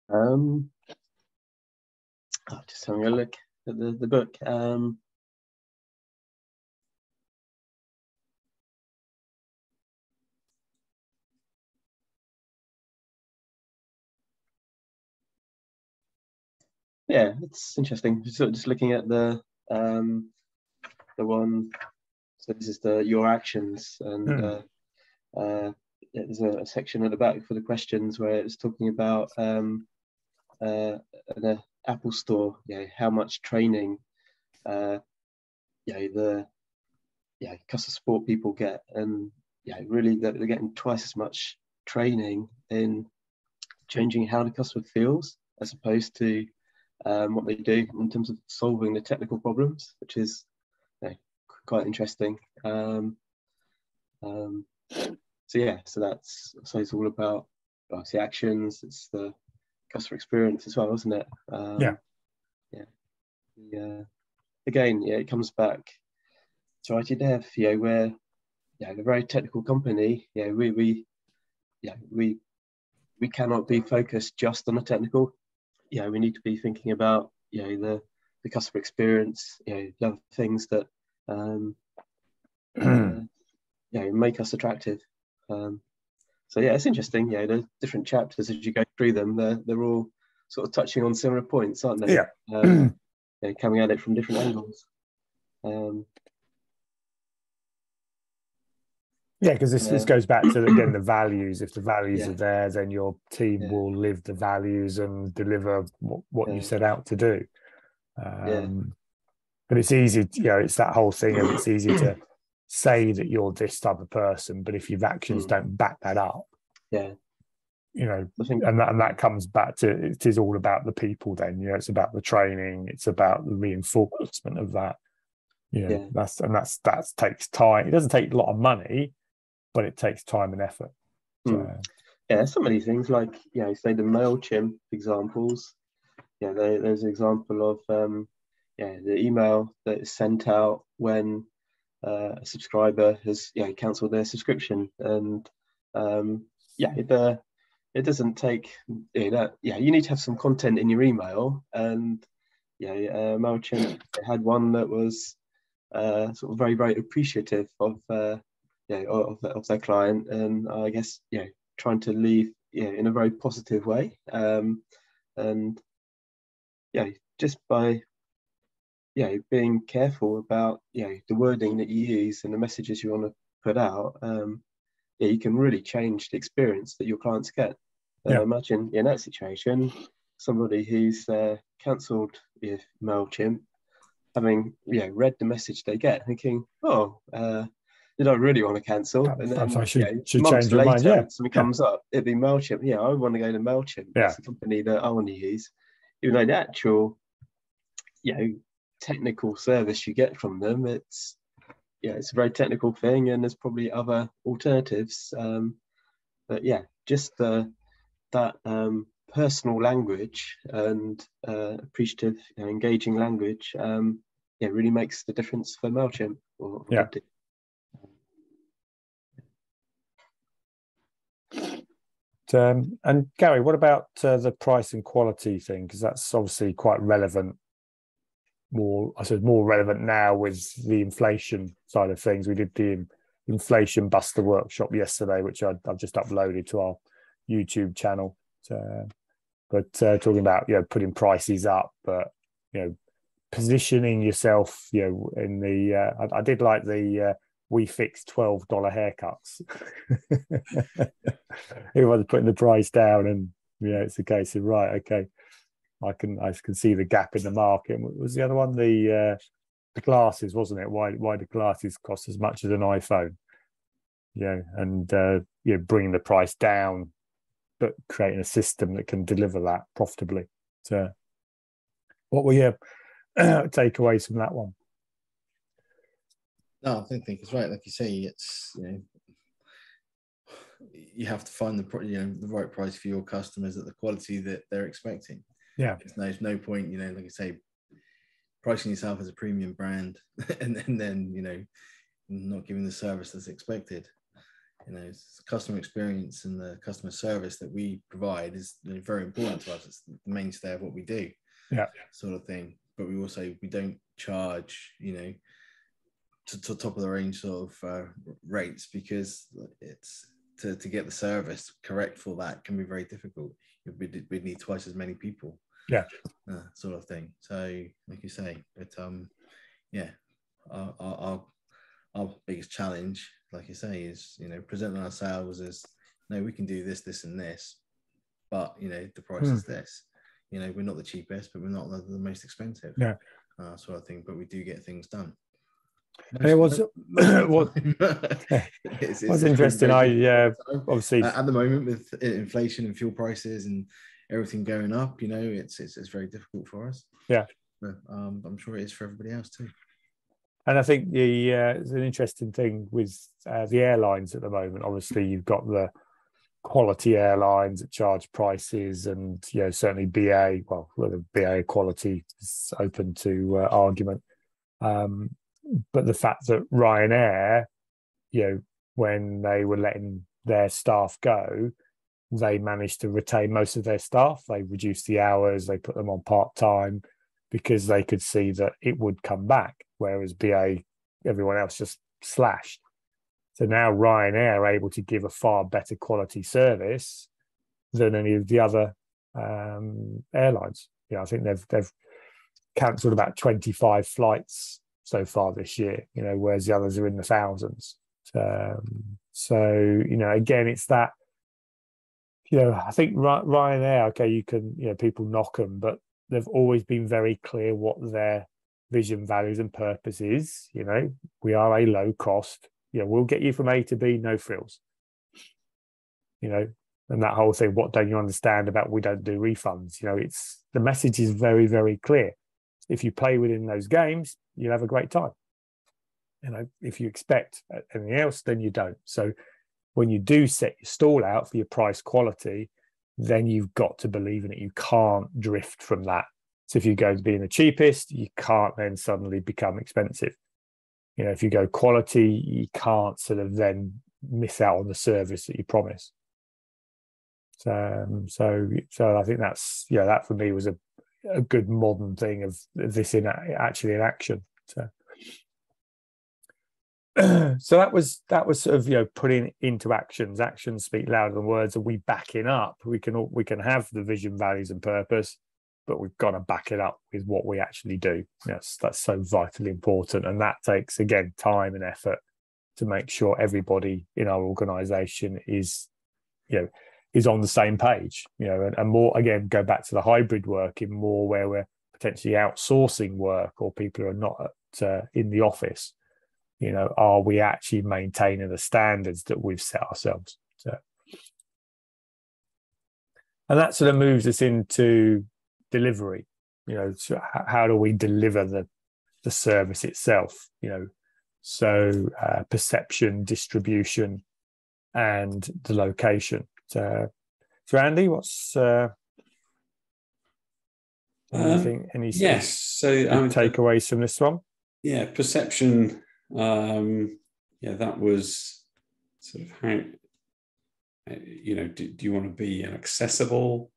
Um, oh, just having a look at the, the book. Um, yeah, it's interesting. Just, just looking at the um, the one. So this is the your actions, and mm. uh, uh, there's a, a, section at the back for the questions where it's talking about um, uh, an uh, Apple Store. Yeah, how much training, uh, yeah, the yeah customer support people get, and yeah, really they're, they're getting twice as much training in changing how the customer feels as opposed to um, what they do in terms of solving the technical problems, which is you know, quite interesting. Um, um, so yeah, so that's so it's all about well, the actions. It's the customer experience as well, isn't it? Um, yeah. Yeah. Yeah. Again, yeah, it comes back to IT dev, you know, where yeah, a very technical company, yeah, we we yeah, we we cannot be focused just on the technical you know, we need to be thinking about, you know, the, the customer experience, you know, the other things that, um, uh, you know, make us attractive. Um, so yeah, it's interesting. Yeah, the different chapters as you go through them, they're, they're all sort of touching on similar points, aren't they? Yeah. Um, yeah coming at it from different angles. Um, Yeah, because this, this goes back to again the values. If the values yeah. are there, then your team yeah. will live the values and deliver what, what you set out to do. Um, but it's easy, you know, it's that whole thing, and it's easy to say that you're this type of person, but if your actions mm. don't back that up, yeah, you know, think, and that and that comes back to it is all about the people. Then, you know, it's about the training, it's about the reinforcement of that. You know, yeah, that's and that's that takes time. It doesn't take a lot of money but it takes time and effort. So, mm. Yeah, some of these things like you know, say the Mailchimp examples. Yeah, there, there's an example of um, yeah the email that is sent out when uh, a subscriber has yeah cancelled their subscription, and um, yeah the it doesn't take you know yeah you need to have some content in your email and yeah uh, Mailchimp had one that was uh, sort of very very appreciative of yeah of, of their client and I guess yeah trying to leave yeah in a very positive way um, and yeah just by yeah being careful about you know the wording that you use and the messages you want to put out um, yeah, you can really change the experience that your clients get. Uh, yeah. Imagine in that situation, somebody who's uh, cancelled with Mailchimp, having yeah read the message they get, thinking, "Oh, uh, did I really want to cancel?" And then I should, should change your mind. Yeah, something yeah. comes up, it'd be Mailchimp. Yeah, I want to go to Mailchimp. Yeah. That's the company that I want to use, even though the actual, you know, technical service you get from them, it's yeah, it's a very technical thing, and there's probably other alternatives. Um, but yeah, just uh, that um, personal language and uh, appreciative, you know, engaging language, um, yeah, really makes the difference for Mailchimp. Or, yeah. Um, and Gary, what about uh, the price and quality thing? Because that's obviously quite relevant more, I suppose, more relevant now with the inflation side of things. We did the inflation buster workshop yesterday, which I, have just uploaded to our YouTube channel. But uh, talking about you know putting prices up, but you know positioning yourself, you know, in the uh, I, I, did like the uh, we fix twelve dollar haircuts. Everyone's putting the price down, and yeah, it's a case of right, okay I can I can see the gap in the market. Was the other one? The uh, the glasses, wasn't it? Why why the glasses cost as much as an iPhone? Yeah, and uh, you know, bringing the price down, but creating a system that can deliver that profitably. So, what were your takeaways from that one? No, I think, think it's right. Like you say, it's you know you have to find the you know the right price for your customers at the quality that they're expecting. Yeah. There's no, no point, you know, like I say, pricing yourself as a premium brand and then, then you know, not giving the service that's expected. You know, it's customer experience and the customer service that we provide is very important to us. It's the mainstay of what we do. Yeah. Sort of thing. But we also we don't charge, you know, to, to top of the range sort of uh, rates because it's to, to get the service correct for that can be very difficult. We'd, we'd need twice as many people. Yeah. Uh, sort of thing. So like you say but um yeah our, our, our biggest challenge like you say is you know presenting ourselves as no we can do this this and this but you know the price mm. is this. You know we're not the cheapest but we're not the, the most expensive. Yeah. Uh, sort of thing but we do get things done it was what it's, it's was interesting. I yeah, obviously at the moment with inflation and fuel prices and everything going up, you know, it's it's, it's very difficult for us. Yeah, but, um, I'm sure it is for everybody else too. And I think the uh, it's an interesting thing with uh, the airlines at the moment. Obviously, you've got the quality airlines that charge prices, and you know certainly BA. Well, whether BA quality is open to uh, argument, um, but the fact that Ryanair, you know, when they were letting their staff go, they managed to retain most of their staff. They reduced the hours, they put them on part time because they could see that it would come back, whereas BA, everyone else just slashed. So now Ryanair are able to give a far better quality service than any of the other um, airlines. Yeah, I think they've they've cancelled about 25 flights so far this year, you know, whereas the others are in the thousands. Um, so, you know, again, it's that you know, I think Ryanair, okay, you can, you know, people knock them, but they've always been very clear what their vision, values, and purpose is. You know, we are a low cost, you know, we'll get you from A to B, no frills. You know, and that whole thing, what don't you understand about we don't do refunds? You know, it's the message is very, very clear. If you play within those games, you'll have a great time. You know, if you expect anything else, then you don't. So when you do set your stall out for your price quality, then you've got to believe in it. You can't drift from that. So if you go to being the cheapest, you can't then suddenly become expensive. You know, if you go quality, you can't sort of then miss out on the service that you promise. Um, so, so I think that's yeah, that for me was a, a good modern thing of this in actually in action. So, so that was that was sort of you know putting into actions. Actions speak louder than words, and we backing up. We can we can have the vision, values, and purpose, but we've got to back it up with what we actually do. Yes, that's so vitally important, and that takes again time and effort to make sure everybody in our organisation is, you know, is on the same page. You know, and, and more again go back to the hybrid work in more where we're potentially outsourcing work or people are not at, uh, in the office you know are we actually maintaining the standards that we've set ourselves so and that sort of moves us into delivery you know so how do we deliver the the service itself you know so uh, perception distribution and the location so, so andy what's uh, anything um, any yes so um, takeaways from this one? Yeah perception um, yeah, that was sort of how, you know, do, do you want to be an accessible,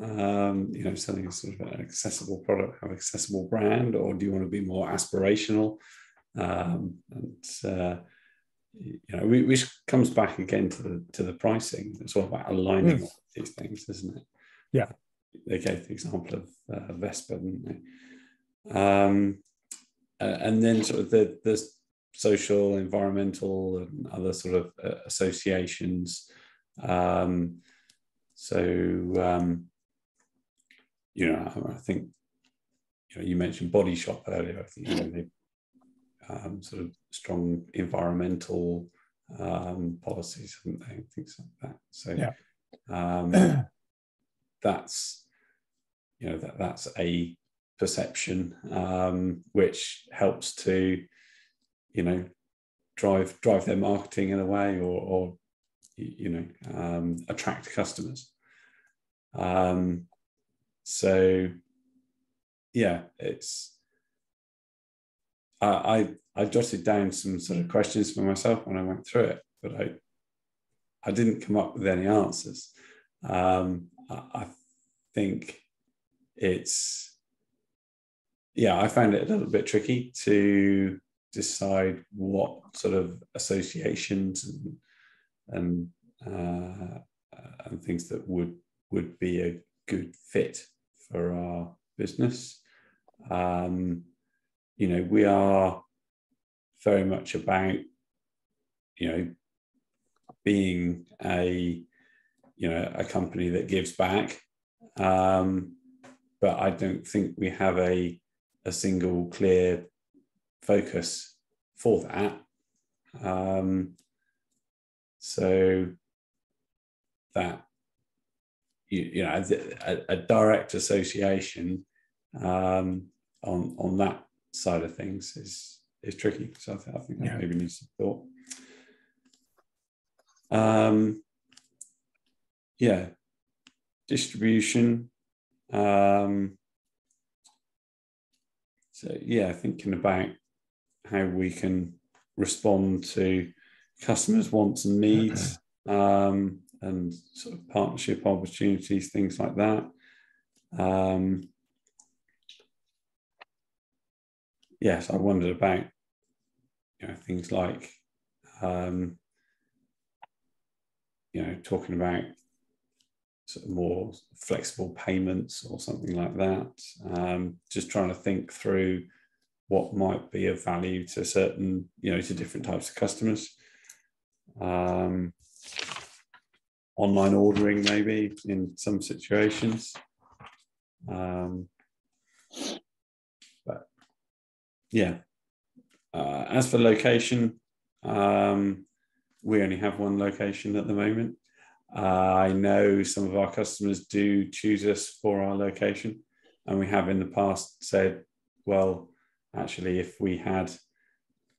um, you know, selling a sort of an accessible product, have accessible brand, or do you want to be more aspirational? Um, and uh, you know, which comes back again to the to the pricing. It's all about aligning mm. these things, isn't it? Yeah. They gave the example of uh, Vespa, didn't they? Um, uh, and then sort of the the social, environmental, and other sort of uh, associations. Um, so, um, you know, I think you know you mentioned Body Shop earlier. I think you know they um, sort of strong environmental um, policies, haven't they? Things like that. So, yeah. um, that's you know that that's a perception um, which helps to you know drive drive their marketing in a way or, or you know um, attract customers um, so yeah it's I, I jotted down some sort of questions for myself when i went through it but i i didn't come up with any answers um, I, I think it's yeah i found it a little bit tricky to decide what sort of associations and and uh, and things that would would be a good fit for our business. Um, you know, we are very much about you know being a you know a company that gives back, um, but I don't think we have a a single clear focus for that. Um, so that you, you know a, a, direct association um, on on that side of things is is tricky. So I, th- I think that yeah. maybe needs some thought. Um, yeah, distribution. Um, so yeah, thinking about how we can respond to customers' wants and needs, um, and sort of partnership opportunities, things like that. Um, yes, I wondered about you know things like um, you know talking about sort of more flexible payments or something like that. Um, just trying to think through what might be of value to certain, you know, to different types of customers. Um, online ordering, maybe in some situations. Um, yeah, uh, as for location, um, we only have one location at the moment. Uh, I know some of our customers do choose us for our location, and we have in the past said, well, actually, if we had,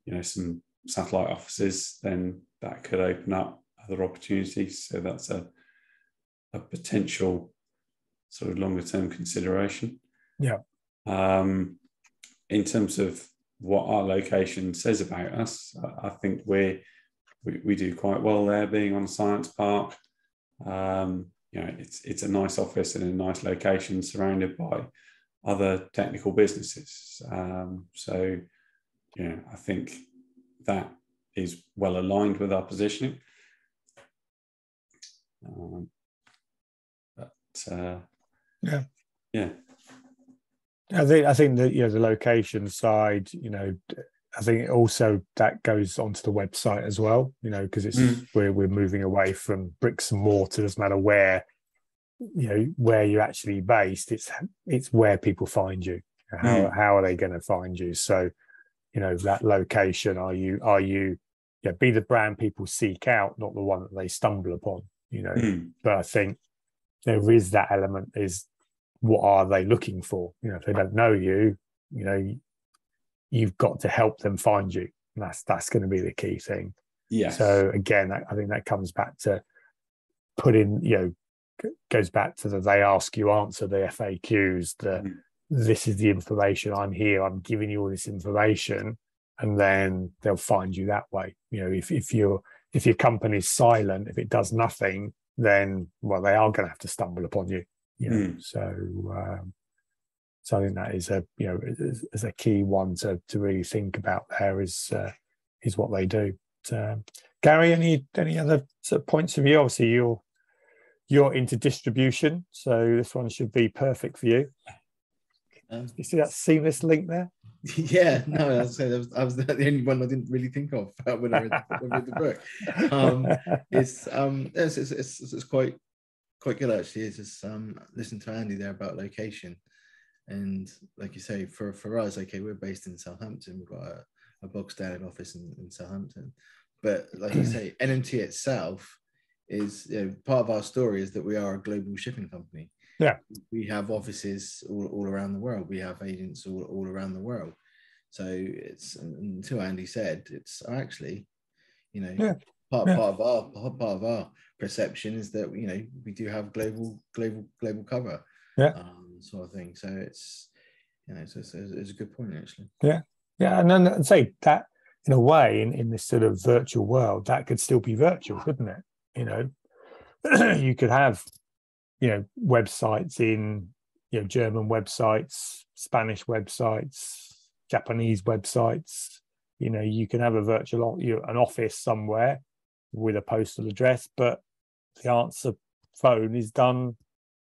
you know, some satellite offices, then that could open up other opportunities. So that's a a potential sort of longer term consideration. Yeah. Um, in terms of what our location says about us, I think we we do quite well there, being on a science park. Um, you know it's it's a nice office in a nice location surrounded by other technical businesses. Um, so, you know, I think that is well aligned with our positioning. Um, but uh, yeah, yeah. I think I think that you know the location side, you know, I think also that goes onto the website as well, you know, because it's mm. we're we're moving away from bricks and mortar, doesn't matter where you know where you're actually based. It's it's where people find you. How mm. how are they going to find you? So, you know, that location. Are you are you yeah, be the brand people seek out, not the one that they stumble upon, you know. Mm. But I think there is that element is what are they looking for? You know, if they don't know you, you know, you've got to help them find you. And that's that's going to be the key thing. Yeah. So again, I think that comes back to putting, you know, goes back to the they ask you answer the FAQs, the mm. this is the information, I'm here, I'm giving you all this information, and then they'll find you that way. You know, if if you're if your company's silent, if it does nothing, then well, they are going to have to stumble upon you. You know, mm. so um, so I think that is a you know is, is, a key one to to really think about. There is uh, is what they do. Um, Gary, any any other sort of points of view? Obviously, you're you're into distribution, so this one should be perfect for you. Um, you see that seamless link there? Yeah, no, I was, I was, I was the only one I didn't really think of when I read, read the book. Um, it's um, it's, it's, it's, it's quite quite good actually. Is just um, listen to Andy there about location and like you say, for, for us, okay, we're based in Southampton. We've got a, a bog standard office in, in Southampton. But like you say, NMT itself is you know, part of our story is that we are a global shipping company. Yeah. We have offices all, all around the world. We have agents all, all around the world. So it's until Andy said, it's actually, you know, yeah. Part, yeah. part of our part of our perception is that you know we do have global global global cover. Yeah. Um, sort of thing. So it's you know, it's, it's, it's a good point actually. Yeah, yeah, and then I'd say that in a way, in, in this sort of virtual world, that could still be virtual, couldn't it? You know, you could have, you know, websites in, you know, German websites, Spanish websites, Japanese websites. You know, you can have a virtual, you know, an office somewhere with a postal address, but the answer phone is done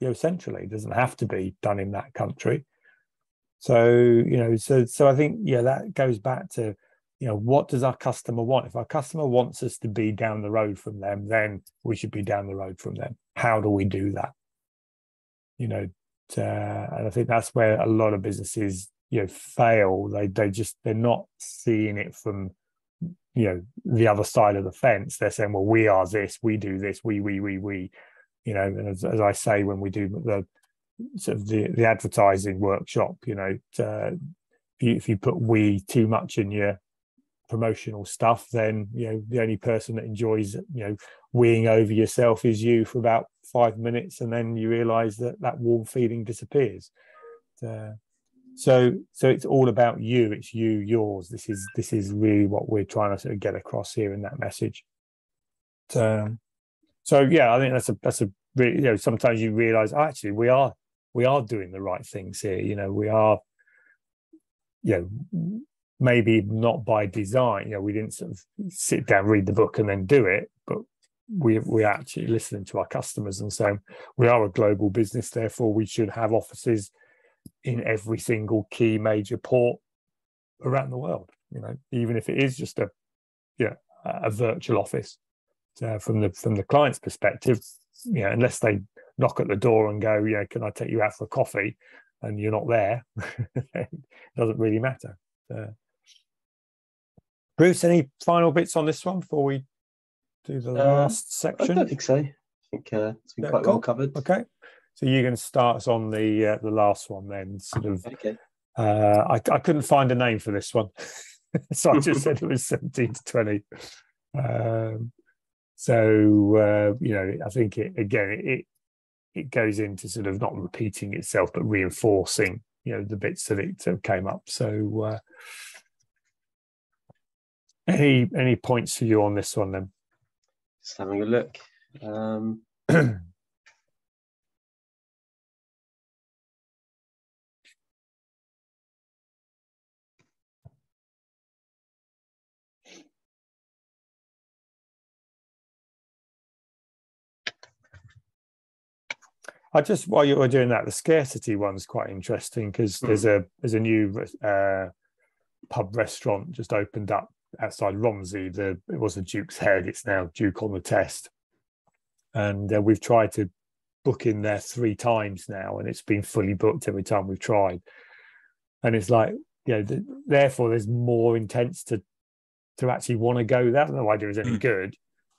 you know centrally. It doesn't have to be done in that country. So you know, so so I think yeah, that goes back to you know what does our customer want? If our customer wants us to be down the road from them, then we should be down the road from them. How do we do that? You know, uh, and I think that's where a lot of businesses you know fail. They they just they're not seeing it from you know the other side of the fence. They're saying, well, we are this, we do this, we we we we you know, as, as I say when we do the sort of the, the advertising workshop, you know, if you if you put we too much in your promotional stuff, then you know the only person that enjoys you know weeing over yourself is you for about five minutes, and then you realise that that warm feeling disappears. Uh, so so it's all about you. It's you, yours. This is this is really what we're trying to sort of get across here in that message. Um, so yeah, I think that's a that's a really, you know sometimes you realize oh, actually we are we are doing the right things here. You know, we are you know maybe not by design. You know, we didn't sort of sit down, read the book, and then do it, but we we actually listening to our customers and saying we are a global business, therefore we should have offices in every single key major port around the world. You know, even if it is just a yeah a virtual office uh, from the from the client's perspective, you know, unless they knock at the door and go, yeah, can I take you out for a coffee, and you're not there, it doesn't really matter. Uh, Bruce, any final bits on this one before we do the uh, last section? I don't think so. I think uh, it's been yeah, quite cool. well covered. Okay, so you can start us on the uh, the last one then. Sort of. Okay. Uh, I I couldn't find a name for this one, so I just said it was 17 to 20. Um, so uh, you know, I think it again it it goes into sort of not repeating itself but reinforcing you know the bits that it uh, came up. So uh, any any points for you on this one then? Just having a look. Um, I just while you were doing that, the scarcity one's quite interesting because Mm. there's a there's a new uh, pub restaurant just opened up outside Romsey. The it was the Duke's Head. It's now Duke on the Test, and uh, we've tried to book in there three times now, and it's been fully booked every time we've tried. And it's like you know, th- therefore there's more intense to to actually want to go there. I don't know why it was any Mm. good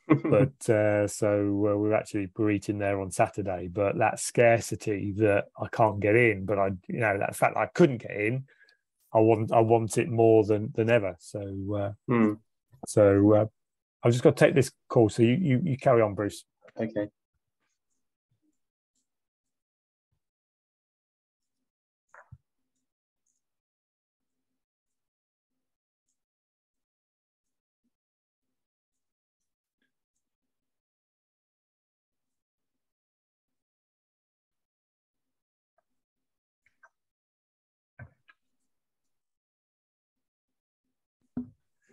but uh, so uh, we're actually we're eating there on Saturday. But that scarcity that I can't get in, but I you know that fact I couldn't get in, I want I want it more than than ever. So uh, Hmm, so uh, I've just got to take this call. So you you, you carry on, Bruce. okay.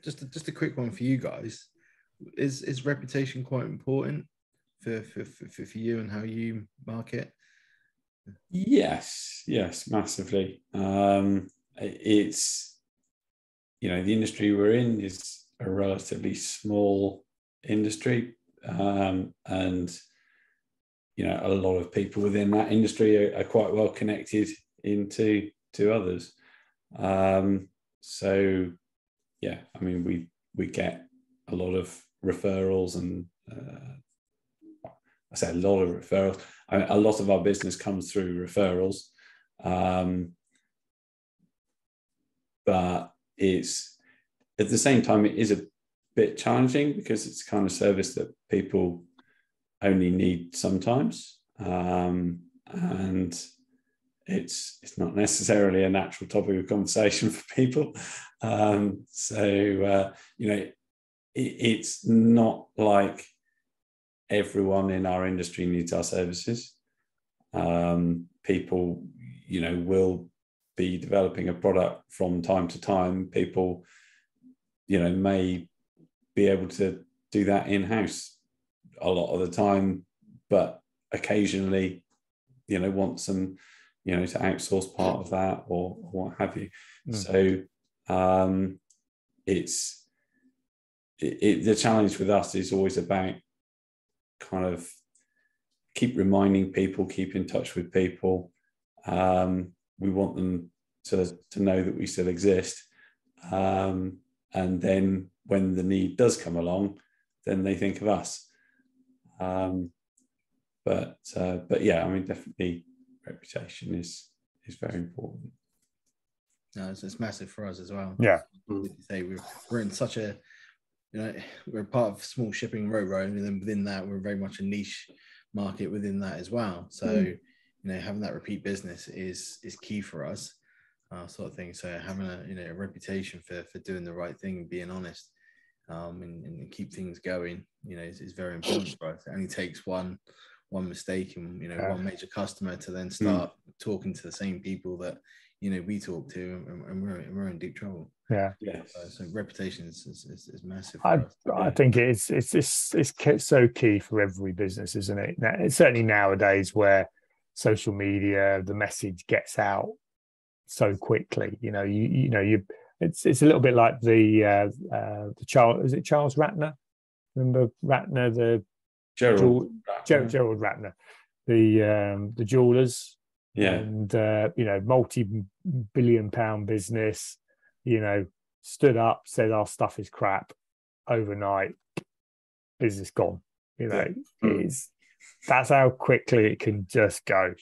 Just a, just a quick one for you guys. Is is reputation quite important for for, for, for you and how you market? Yes, yes, massively. Um, it's you know the industry we're in is a relatively small industry, um, and you know a lot of people within that industry are, are quite well connected into to others. Um, so yeah, I mean we we get a lot of referrals and uh, I say a lot of referrals. I mean, a lot of our business comes through referrals, um, but it's at the same time it is a bit challenging because it's kind of service that people only need sometimes, um, and it's it's not necessarily a natural topic of conversation for people. Um, so uh, you know, it, it's not like everyone in our industry needs our services. Um, people, you know, will be developing a product from time to time. People, you know, may be able to do that in house a lot of the time, but occasionally, you know, want some, you know, to outsource part of that or, or what have you. Mm. So um, it's it, it, the challenge with us is always about kind of keep reminding people, keep in touch with people. Um, we want them to, to know that we still exist. Um, and then when the need does come along, then they think of us. Um, but uh, but yeah, I mean, definitely reputation is is very important. No, it's, it's massive for us as well. Yeah. Mm. You say we're we're in such a you know we're part of small shipping road road and then within that we're very much a niche market within that as well so Mm. you know having that repeat business is is key for us uh, sort of thing so having a you know a reputation for for doing the right thing and being honest um and, and keep things going you know is, is very important for us it only takes one one mistake and you know Yeah. one major customer to then start talking to the same people that you know we talk to and, and we're, we're in deep trouble Yeah. Yes. uh, so reputation is, is, is, is massive. For I, us. I think it's it's it's it's so key for every business, isn't it? Now, it's certainly nowadays where social media, the message gets out so quickly. You know, you you know you it's it's a little bit like the uh, uh, the Charles is it Charles Ratner? Remember Ratner, the Gerald. jewel, Ger- Gerald Ratner, the um, the jewelers, Yeah. and uh, you know multi-billion pound business you know stood up said our stuff is crap overnight business gone you know Mm. it's that's how quickly it can just go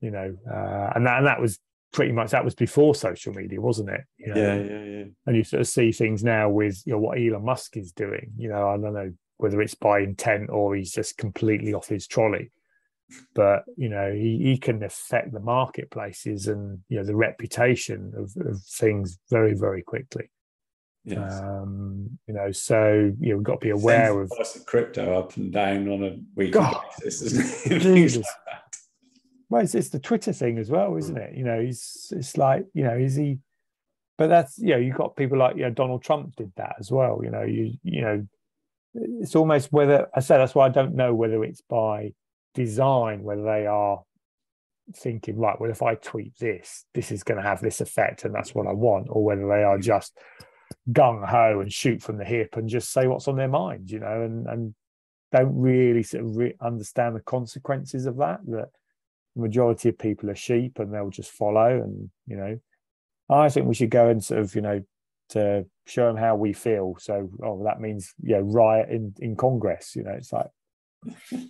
you know uh, and that and that was pretty much that was before social media wasn't it you know Yeah, yeah, yeah. and you sort of see things now with you know what Elon Musk is doing. You know, I don't know whether it's by intent or he's just completely off his trolley, but you know he, he can affect the marketplaces and you know the reputation of, of things very very quickly. Yes. Um, you know, so you know we've got to be aware of. the price of crypto up and down on a weekly God. basis, isn't it? Things Jesus. like. Well, it's, it's the Twitter thing as well, isn't it? You know, he's it's like you know is he. But that's you know you've got people like you know Donald Trump did that as well. You know you you know it's almost whether I say that's why I don't know whether it's by design whether they are thinking right well if i tweak this this is going to have this effect and that's what i want or whether they are just gung-ho and shoot from the hip and just say what's on their mind you know and and don't really sort of re- understand the consequences of that that the majority of people are sheep and they'll just follow and you know. I think we should go and sort of you know to show them how we feel so oh that means you know riot in in congress you know it's like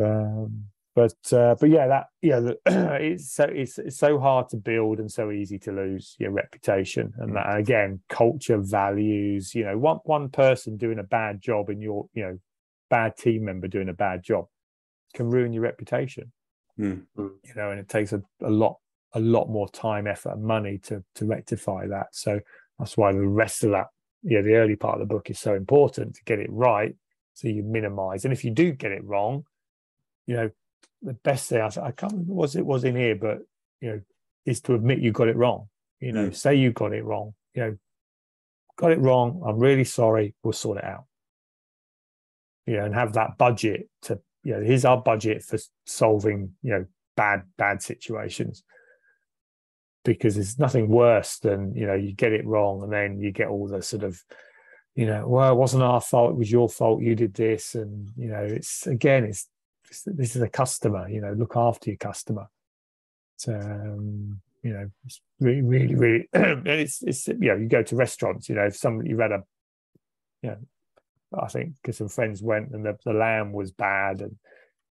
um but uh, but yeah, that yeah, it's so it's, it's so hard to build and so easy to lose your reputation. And mm. that again, culture, values. You know, one one person doing a bad job in your you know bad team member doing a bad job can ruin your reputation. Mm. You know, and it takes a, a lot a lot more time, effort, and money to to rectify that. So that's why the rest of that, yeah, the early part of the book is so important to get it right, so you minimize. And if you do get it wrong, you know, the best thing I, I can't remember was it was in here, but you know, is to admit you got it wrong. You know, mm. say you got it wrong. You know, got it wrong. I'm really sorry. We'll sort it out. You know, and have that budget to you know, here's our budget for solving you know bad bad situations. Because there's nothing worse than you know you get it wrong and then you get all the sort of you know well it wasn't our fault it was your fault you did this. And you know it's again it's this is a customer you know look after your customer. Um, you know it's really really really and it's it's you know you go to restaurants you know if somebody you read a you know i think because some friends went and the, the lamb was bad and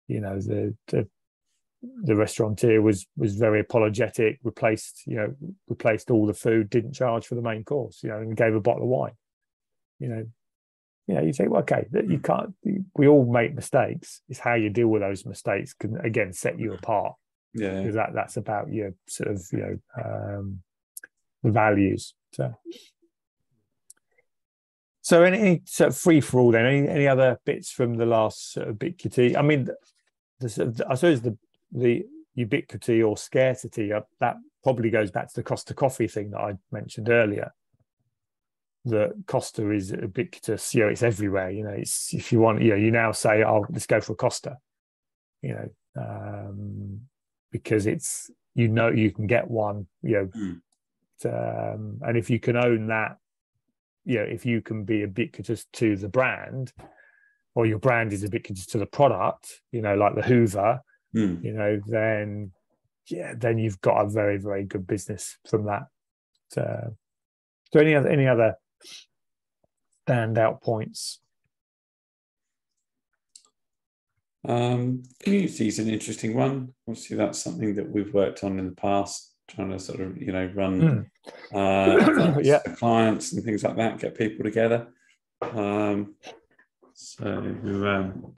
you know the, the the restaurateur was was very apologetic replaced you know replaced all the food didn't charge for the main course you know and gave a bottle of wine you know you know, you say, well, okay, you can't. We all make mistakes. It's how you deal with those mistakes can again set you apart. Yeah, because that that's about your sort of you know um, the values. So, so any, any sort of free for all then? Any any other bits from the last sort of ubiquity? I mean, the, I suppose the the ubiquity or scarcity uh, that probably goes back to the Costa coffee thing that I mentioned earlier that Costa is ubiquitous. You know, it's everywhere. You know, it's if you want, you know, you now say, "Oh, let's go for a Costa," you know, um, because it's you know you can get one. You know, mm. um, and if you can own that, you know, if you can be ubiquitous to the brand, or your brand is ubiquitous to the product, you know, like the Hoover, mm. you know, then yeah, then you've got a very very good business from that. So, so any other any other standout points? Um, community is an interesting one. Obviously, that's something that we've worked on in the past, trying to sort of you know run mm. uh, yeah. clients and things like that, get people together. Um, so um,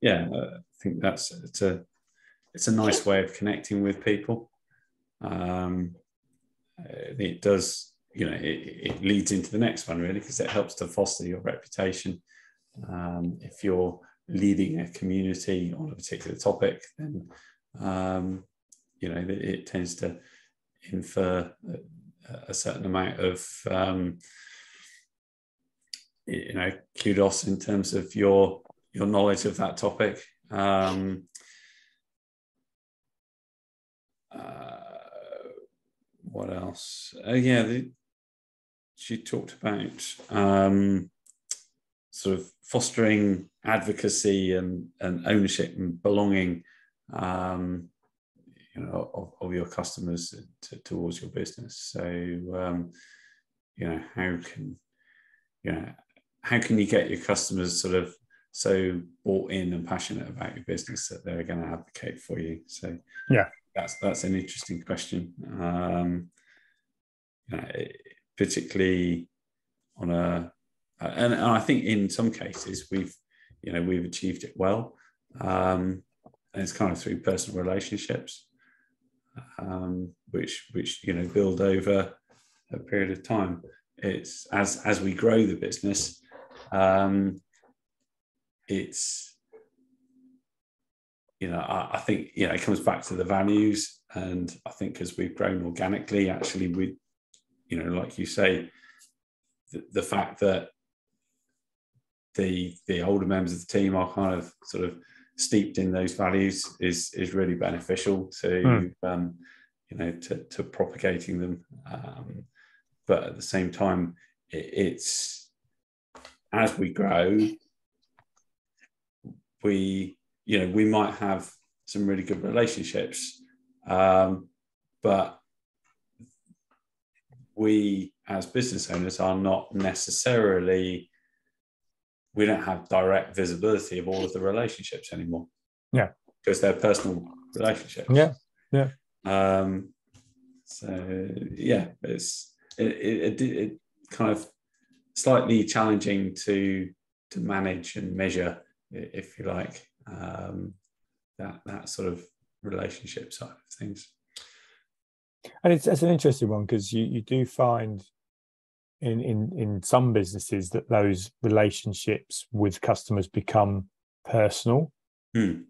yeah, I think that's it's a it's a nice way of connecting with people. Um, it does you know, it, it, leads into the next one really because it helps to foster your reputation. Um, if you're leading a community on a particular topic, then um, you know it, it, tends to infer a, a certain amount of um, you know kudos in terms of your your knowledge of that topic. Um, uh, what else? Uh, yeah, the, she talked about um, sort of fostering advocacy and, and ownership and belonging um, you know of, of your customers to, towards your business so um, you know how can you know how can you get your customers sort of so bought in and passionate about your business that they're going to advocate for you. So yeah. that's that's an interesting question. Um, you know, it, particularly on a and, and, I think in some cases we've you know we've achieved it well. Um, and it's kind of through personal relationships um, which which you know build over a period of time. It's as as we grow the business um, it's you know I, I think you know it comes back to the values and I think as we've grown organically actually we you know, like you say, the, the fact that the the older members of the team are kind of sort of steeped in those values is is really beneficial to Mm. um, you know to, to propagating them. Um, but at the same time, it, it's as we grow, we you know we might have some really good relationships, um, but we as business owners are not necessarily we don't have direct visibility of all of the relationships anymore. Yeah. Because they're personal relationships. Yeah, yeah. Um, so yeah, it's it, it, it, it kind of slightly challenging to to manage and measure, if you like, um, that that sort of relationship side of things. and it's, it's an interesting one because you, you do find in, in in some businesses that those relationships with customers become personal Hmm.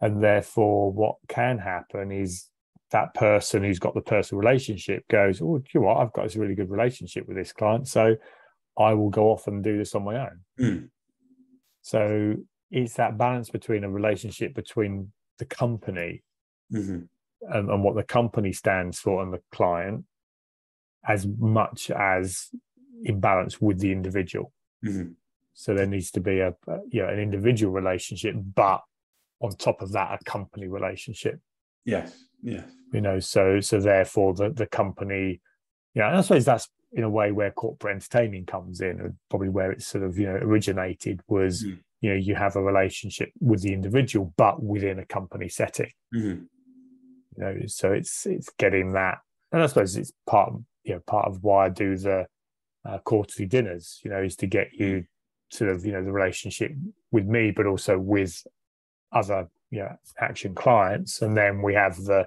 and therefore what can happen is that person who's got the personal relationship goes oh do you know what i've got this really good relationship with this client so i will go off and do this on my own Hmm. so it's that balance between a relationship between the company Mhm. and, and what the company stands for and the client as much as in balance with the individual Mhm. so there needs to be a, a you know an individual relationship but on top of that a company relationship Yes. Yes. you know so so therefore the the company yeah and i suppose that's in a way where corporate entertaining comes in and probably where it's sort of you know originated was Mm. You know you have a relationship with the individual but within a company setting Mhm. you know so it's it's getting that and i suppose it's part of you know part of why i do the uh, quarterly dinners you know is to get you sort of you know the relationship with me but also with other you know action clients and then we have the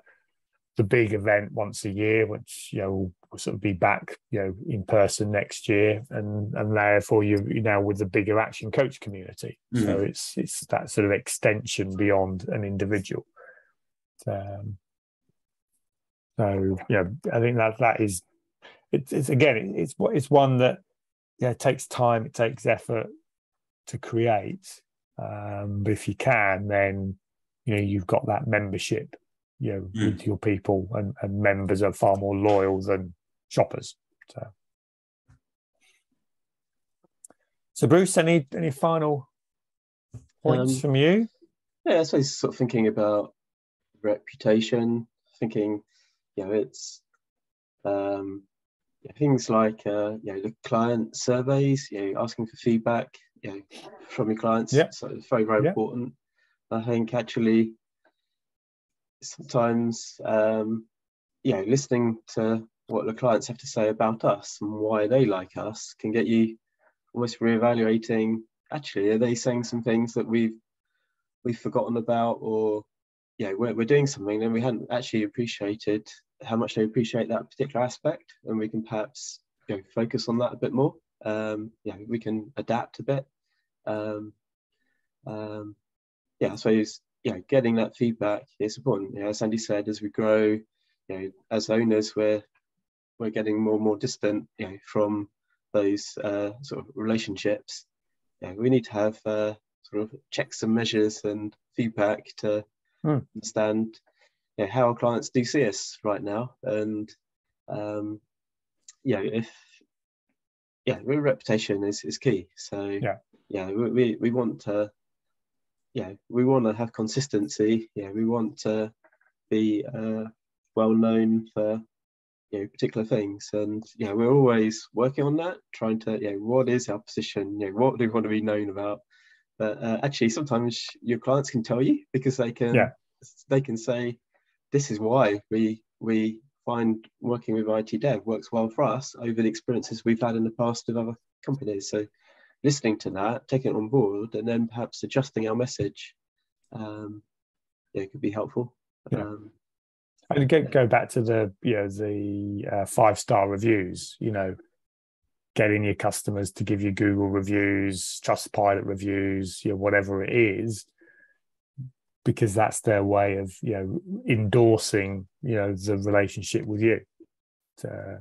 the big event once a year which you know sort of be back you know in person next year and and therefore you you now with the bigger action coach community so Mhm. it's it's that sort of extension beyond an individual um, so yeah, I think that that is it's, it's again it's what it's one that yeah it takes time, it takes effort to create. Um, but if you can, then you know you've got that membership, you know, Mm. with your people, and, and members are far more loyal than shoppers. So, so Bruce, any any final points Um, from you? Yeah, I suppose sort of thinking about reputation, thinking, you know, it's um, yeah, things like uh, you know the client surveys, you know, asking for feedback, you know, from your clients. Yeah. So it's very very Yeah. important. I think actually sometimes um, you know listening to what the clients have to say about us and why they like us can get you almost reevaluating. Actually, are they saying some things that we've we've forgotten about or yeah we're, we're doing something and we hadn't actually appreciated how much they appreciate that particular aspect and we can perhaps you know, focus on that a bit more um yeah we can adapt a bit um, um yeah i suppose yeah getting that feedback is important yeah, as andy said as we grow you know as owners we're we're getting more and more distant you know from those uh, sort of relationships yeah we need to have uh, sort of checks and measures and feedback to Hmm. understand you know, how our clients do see us right now and um yeah if yeah reputation is, is key so Yeah. yeah we, we, we want to yeah we want to have consistency yeah we want to be uh, well known for you know particular things. And yeah we're always working on that trying to you know what is our position? You know what do we want to be known about? But uh, actually sometimes your clients can tell you because they can Yeah. they can say this is why we we find working with IT dev works well for us over the experiences we've had in the past with other companies. So listening to that taking it on board and then perhaps adjusting our message um yeah could be helpful. Yeah. um, And go, go back to the you know the uh, five star reviews. You know, getting your customers to give you Google reviews, Trustpilot reviews, you know whatever it is, because that's their way of you know endorsing you know the relationship with you. Uh,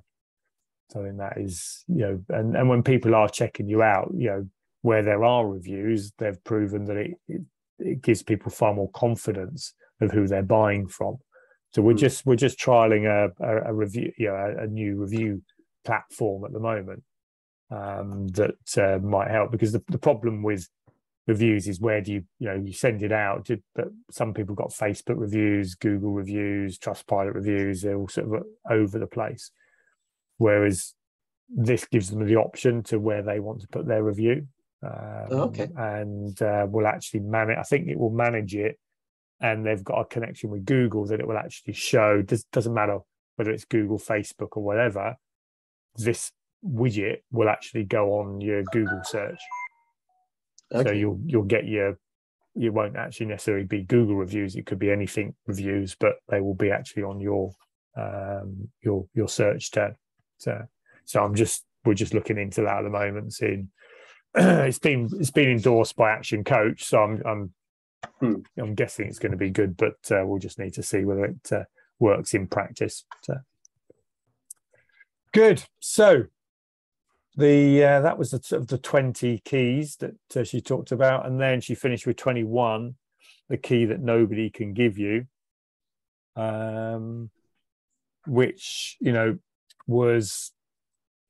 so I think that is you know, and and when people are checking you out, you know where there are reviews, they've proven that it, it it gives people far more confidence of who they're buying from. So we're Mm. just we're just trialing a, a, a review, you know, a, a new review platform at the moment um, that uh, might help because the, the problem with reviews is where do you you know you send it out to, but some people got facebook reviews google reviews trustpilot reviews they're all sort of over the place whereas this gives them the option to where they want to put their review um, Oh, okay. and uh, will actually manage i think it will manage it and they've got a connection with google that it will actually show does, doesn't matter whether it's google facebook or whatever this widget will actually go on your google search so you'll you'll get your you won't actually necessarily be Google reviews. It could be anything reviews, but they will be actually on your um, your your search tab. So so I'm just we're just looking into that at the moment. Seeing it's been it's been endorsed by Action Coach, so I'm I'm Hmm. I'm guessing it's going to be good, but uh, we'll just need to see whether it uh, works in practice. So good. So the uh, that was the sort of the 20 keys that uh, she talked about and then she finished with 21 the key that nobody can give you um which you know was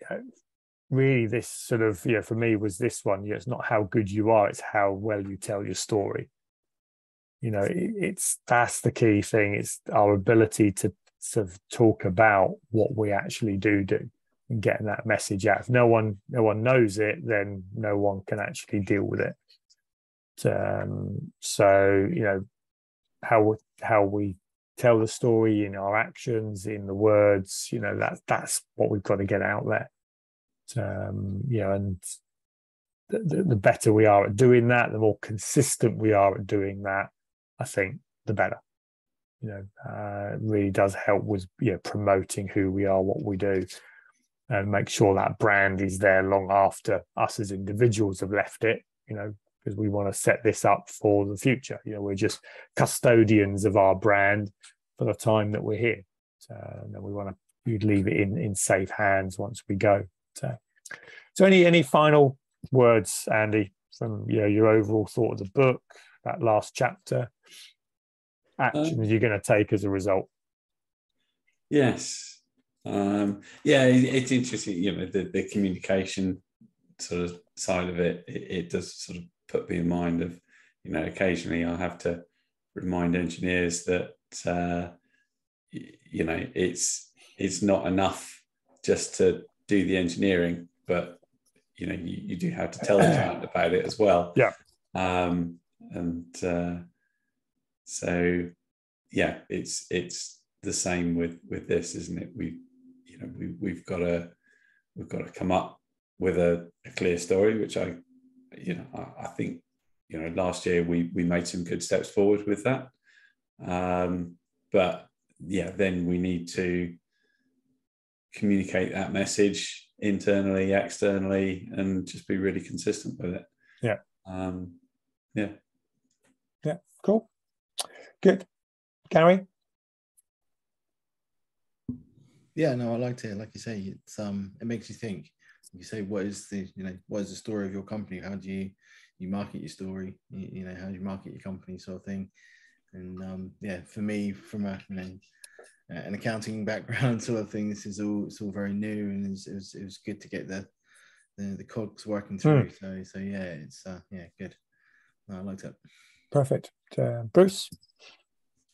you know, really this sort of yeah for me was this one it's not how good you are it's how well you tell your story you know it, it's that's the key thing it's our ability to sort of talk about what we actually do do and getting that message out. If no one no one knows it, then no one can actually deal with it. Um, so you know how how we tell the story in our actions, in the words, you know that that's what we've got to get out there. Um, you know, and the, the better we are at doing that, the more consistent we are at doing that, I think the better. You know, uh, it really does help with you know promoting who we are, what we do and make sure that brand is there long after us as individuals have left it, you know, because we want to set this up for the future. You know, we're just custodians of our brand for the time that we're here. So, and then we want to you'd leave it in in safe hands once we go. So, so any any final words, Andy, from you know your overall thought of the book, that last chapter, actions Um, you're going to take as a result. Yes. Um, yeah, it, it's interesting, you know, the, the communication sort of side of it, it, it does sort of put me in mind of, you know, occasionally I'll have to remind engineers that, uh, you know, it's, it's not enough just to do the engineering, but, you know, you, you do have to tell the client about it as well. Yeah. Um, and uh, so, yeah, it's, it's, the same with with this isn't it we you know we, we've got to we've got to come up with a, a clear story which i you know I, I think you know last year we we made some good steps forward with that um but yeah then we need to communicate that message internally externally and just be really consistent with it Yeah. um yeah Cool. Good. Gary? Yeah, no, I liked it. Like you say, it's um, it makes you think. You say, what is the, you know, what is the story of your company? How do you, you market your story? You, you know, how do you market your company, sort of thing. And um, yeah, for me, from a, you know, an accounting background, sort of thing, this is all, it's all very new, and it was, it was, it was good to get the, the, the cogs working through. So, so yeah, it's, uh, yeah, good. No, I liked it. Perfect. Uh, Bruce?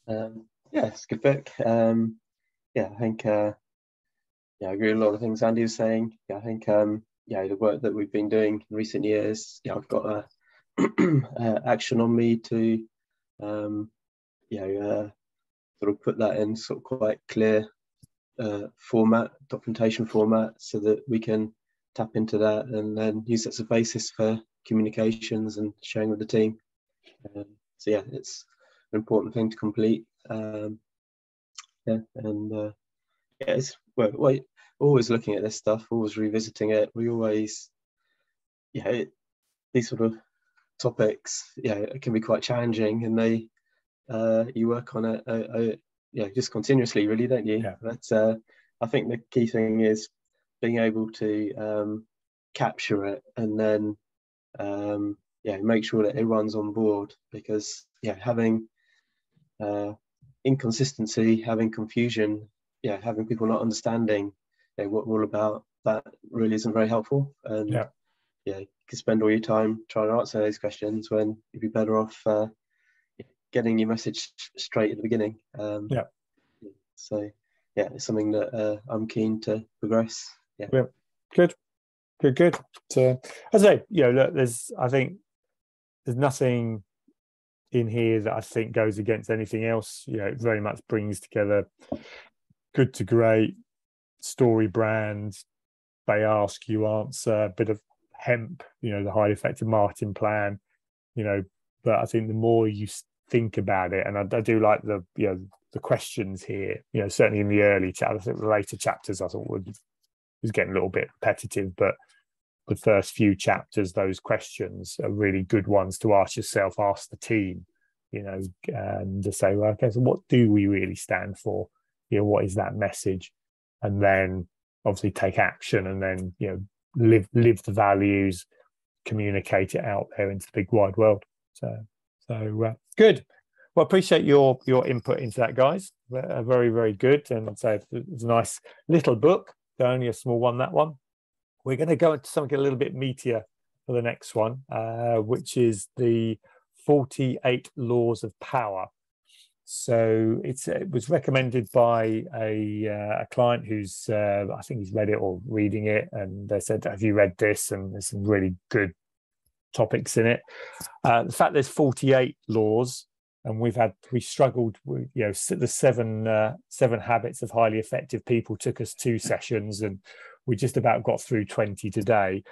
Um, yeah, it's a good book. Um, yeah, I think uh, yeah, I agree with a lot of things Andy was saying. Yeah, I think um, yeah, the work that we've been doing in recent years. Yeah, I've got a uh, action on me to um, uh, sort of put that in sort of quite clear uh, format, documentation format, so that we can tap into that and then use that as a basis for communications and sharing with the team. Um, so yeah, it's an important thing to complete. Um, yeah, and uh, yeah, it's we're, we're always looking at this stuff, always revisiting it. We always, yeah, it, these sort of topics, yeah, it can be quite challenging, and they uh, you work on it, uh, uh, yeah, just continuously, really, don't you? Yeah. But uh, I think the key thing is being able to um, capture it and then um, yeah, make sure that everyone's on board because yeah, having uh, inconsistency, having confusion, yeah, having people not understanding what we're all about, that really isn't very helpful. And yeah, yeah you can spend all your time trying to answer those questions when you'd be better off uh, getting your message straight at the beginning. Um, yeah. So yeah, it's something that uh, I'm keen to progress. Yeah. yeah. Good. Good. Good. So as I say, you know, look, there's I think there's nothing in here that I think goes against anything else. You know, it very much brings together good to great story brand. They ask, you answer, a bit of hemp, you know, the highly effective marketing plan, you know. But I think the more you think about it, and I, I do like the, you know, the questions here, you know, certainly in the early chapters, I think the later chapters I thought would was getting a little bit repetitive, but the first few chapters, those questions are really good ones to ask yourself, ask the team, you know, and to say, well, okay, so what do we really stand for? You know, what is that message? And then obviously take action and then, you know, live live the values, communicate it out there into the big wide world. So so uh, good. Well, appreciate your your input into that, guys. Uh, very very good, and so it's a nice little book. Only a small one, that one. We're going to go into something a little bit meatier for the next one, uh, which is the 48 Laws of Power. So it's it was recommended by a, uh, a client who's uh, I think he's read it or reading it, and they said, "Have you read this?" And there's some really good topics in it. Uh, the fact there's 48 laws, and we've had we struggled with you know the seven uh, seven habits of highly effective people took us two sessions, and we just about got through 20 today.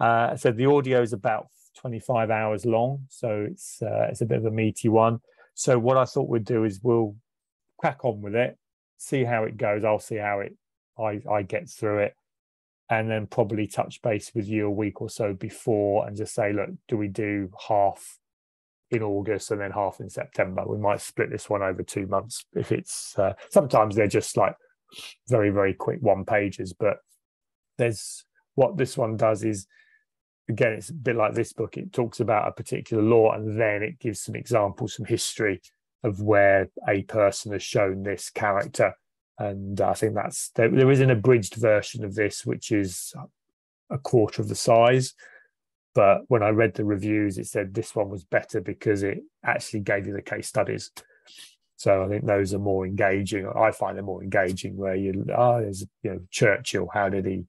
Uh, so the audio is about 25 hours long, so it's uh, it's a bit of a meaty one. So what I thought we'd do is we'll crack on with it, see how it goes. I'll see how it I I get through it, and then probably touch base with you a week or so before and just say, look, do we do half in August and then half in September? We might split this one over two months if it's. Uh, sometimes they're just like very very quick one pages, but there's what this one does is again it's a bit like this book. It talks about a particular law and then it gives some examples some history of where a person has shown this character. And i think that's there, there is an abridged version of this which is a quarter of the size. But when i read the reviews it said this one was better because it actually gave you the case studies. So I think those are more engaging. I find them more engaging where you, oh, there's, you know, Churchill, how did he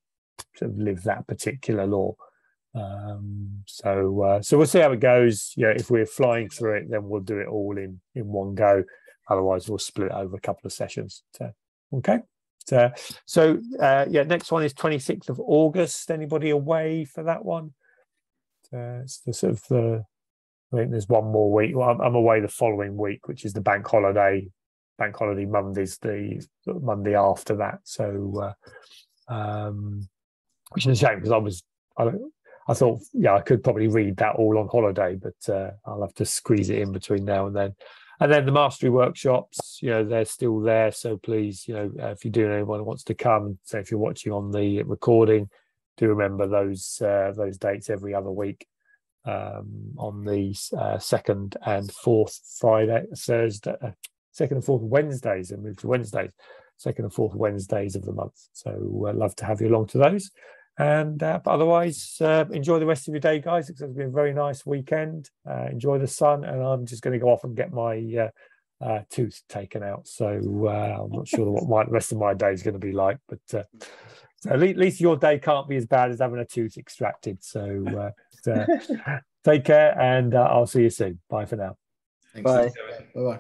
sort of live that particular law. Um, so uh, so we'll see how it goes. Yeah, if we're flying through it, then we'll do it all in in one go. Otherwise, we'll split it over a couple of sessions. So, okay. So, so uh, yeah, next one is 26th of August. Anybody away for that one? Uh, it's the sort of the. I think there's one more week. Well, I'm, I'm away the following week, which is the bank holiday. Bank holiday Monday's the Monday after that. So, uh, um, which is a shame because I was I, I thought yeah I could probably read that all on holiday, but uh, I'll have to squeeze it in between now and then. And then the mastery workshops, you know, they're still there. So please, you know, uh, if you do anyone who wants to come, say if you're watching on the recording, do remember those uh, those dates every other week um, on the uh, second and fourth Friday, Thursday, uh, second and fourth Wednesdays, and move to Wednesdays, second and fourth Wednesdays of the month. So uh, love to have you along to those. And uh, but otherwise, uh, enjoy the rest of your day, guys. It's been a very nice weekend. Uh, enjoy the sun, and I'm just going to go off and get my uh, uh, tooth taken out. So uh, I'm not sure what my, the rest of my day is going to be like, but so at least your day can't be as bad as having a tooth extracted. So take care, and I'll see you soon. Bye for now. Thanks. Bye. Bye. Bye.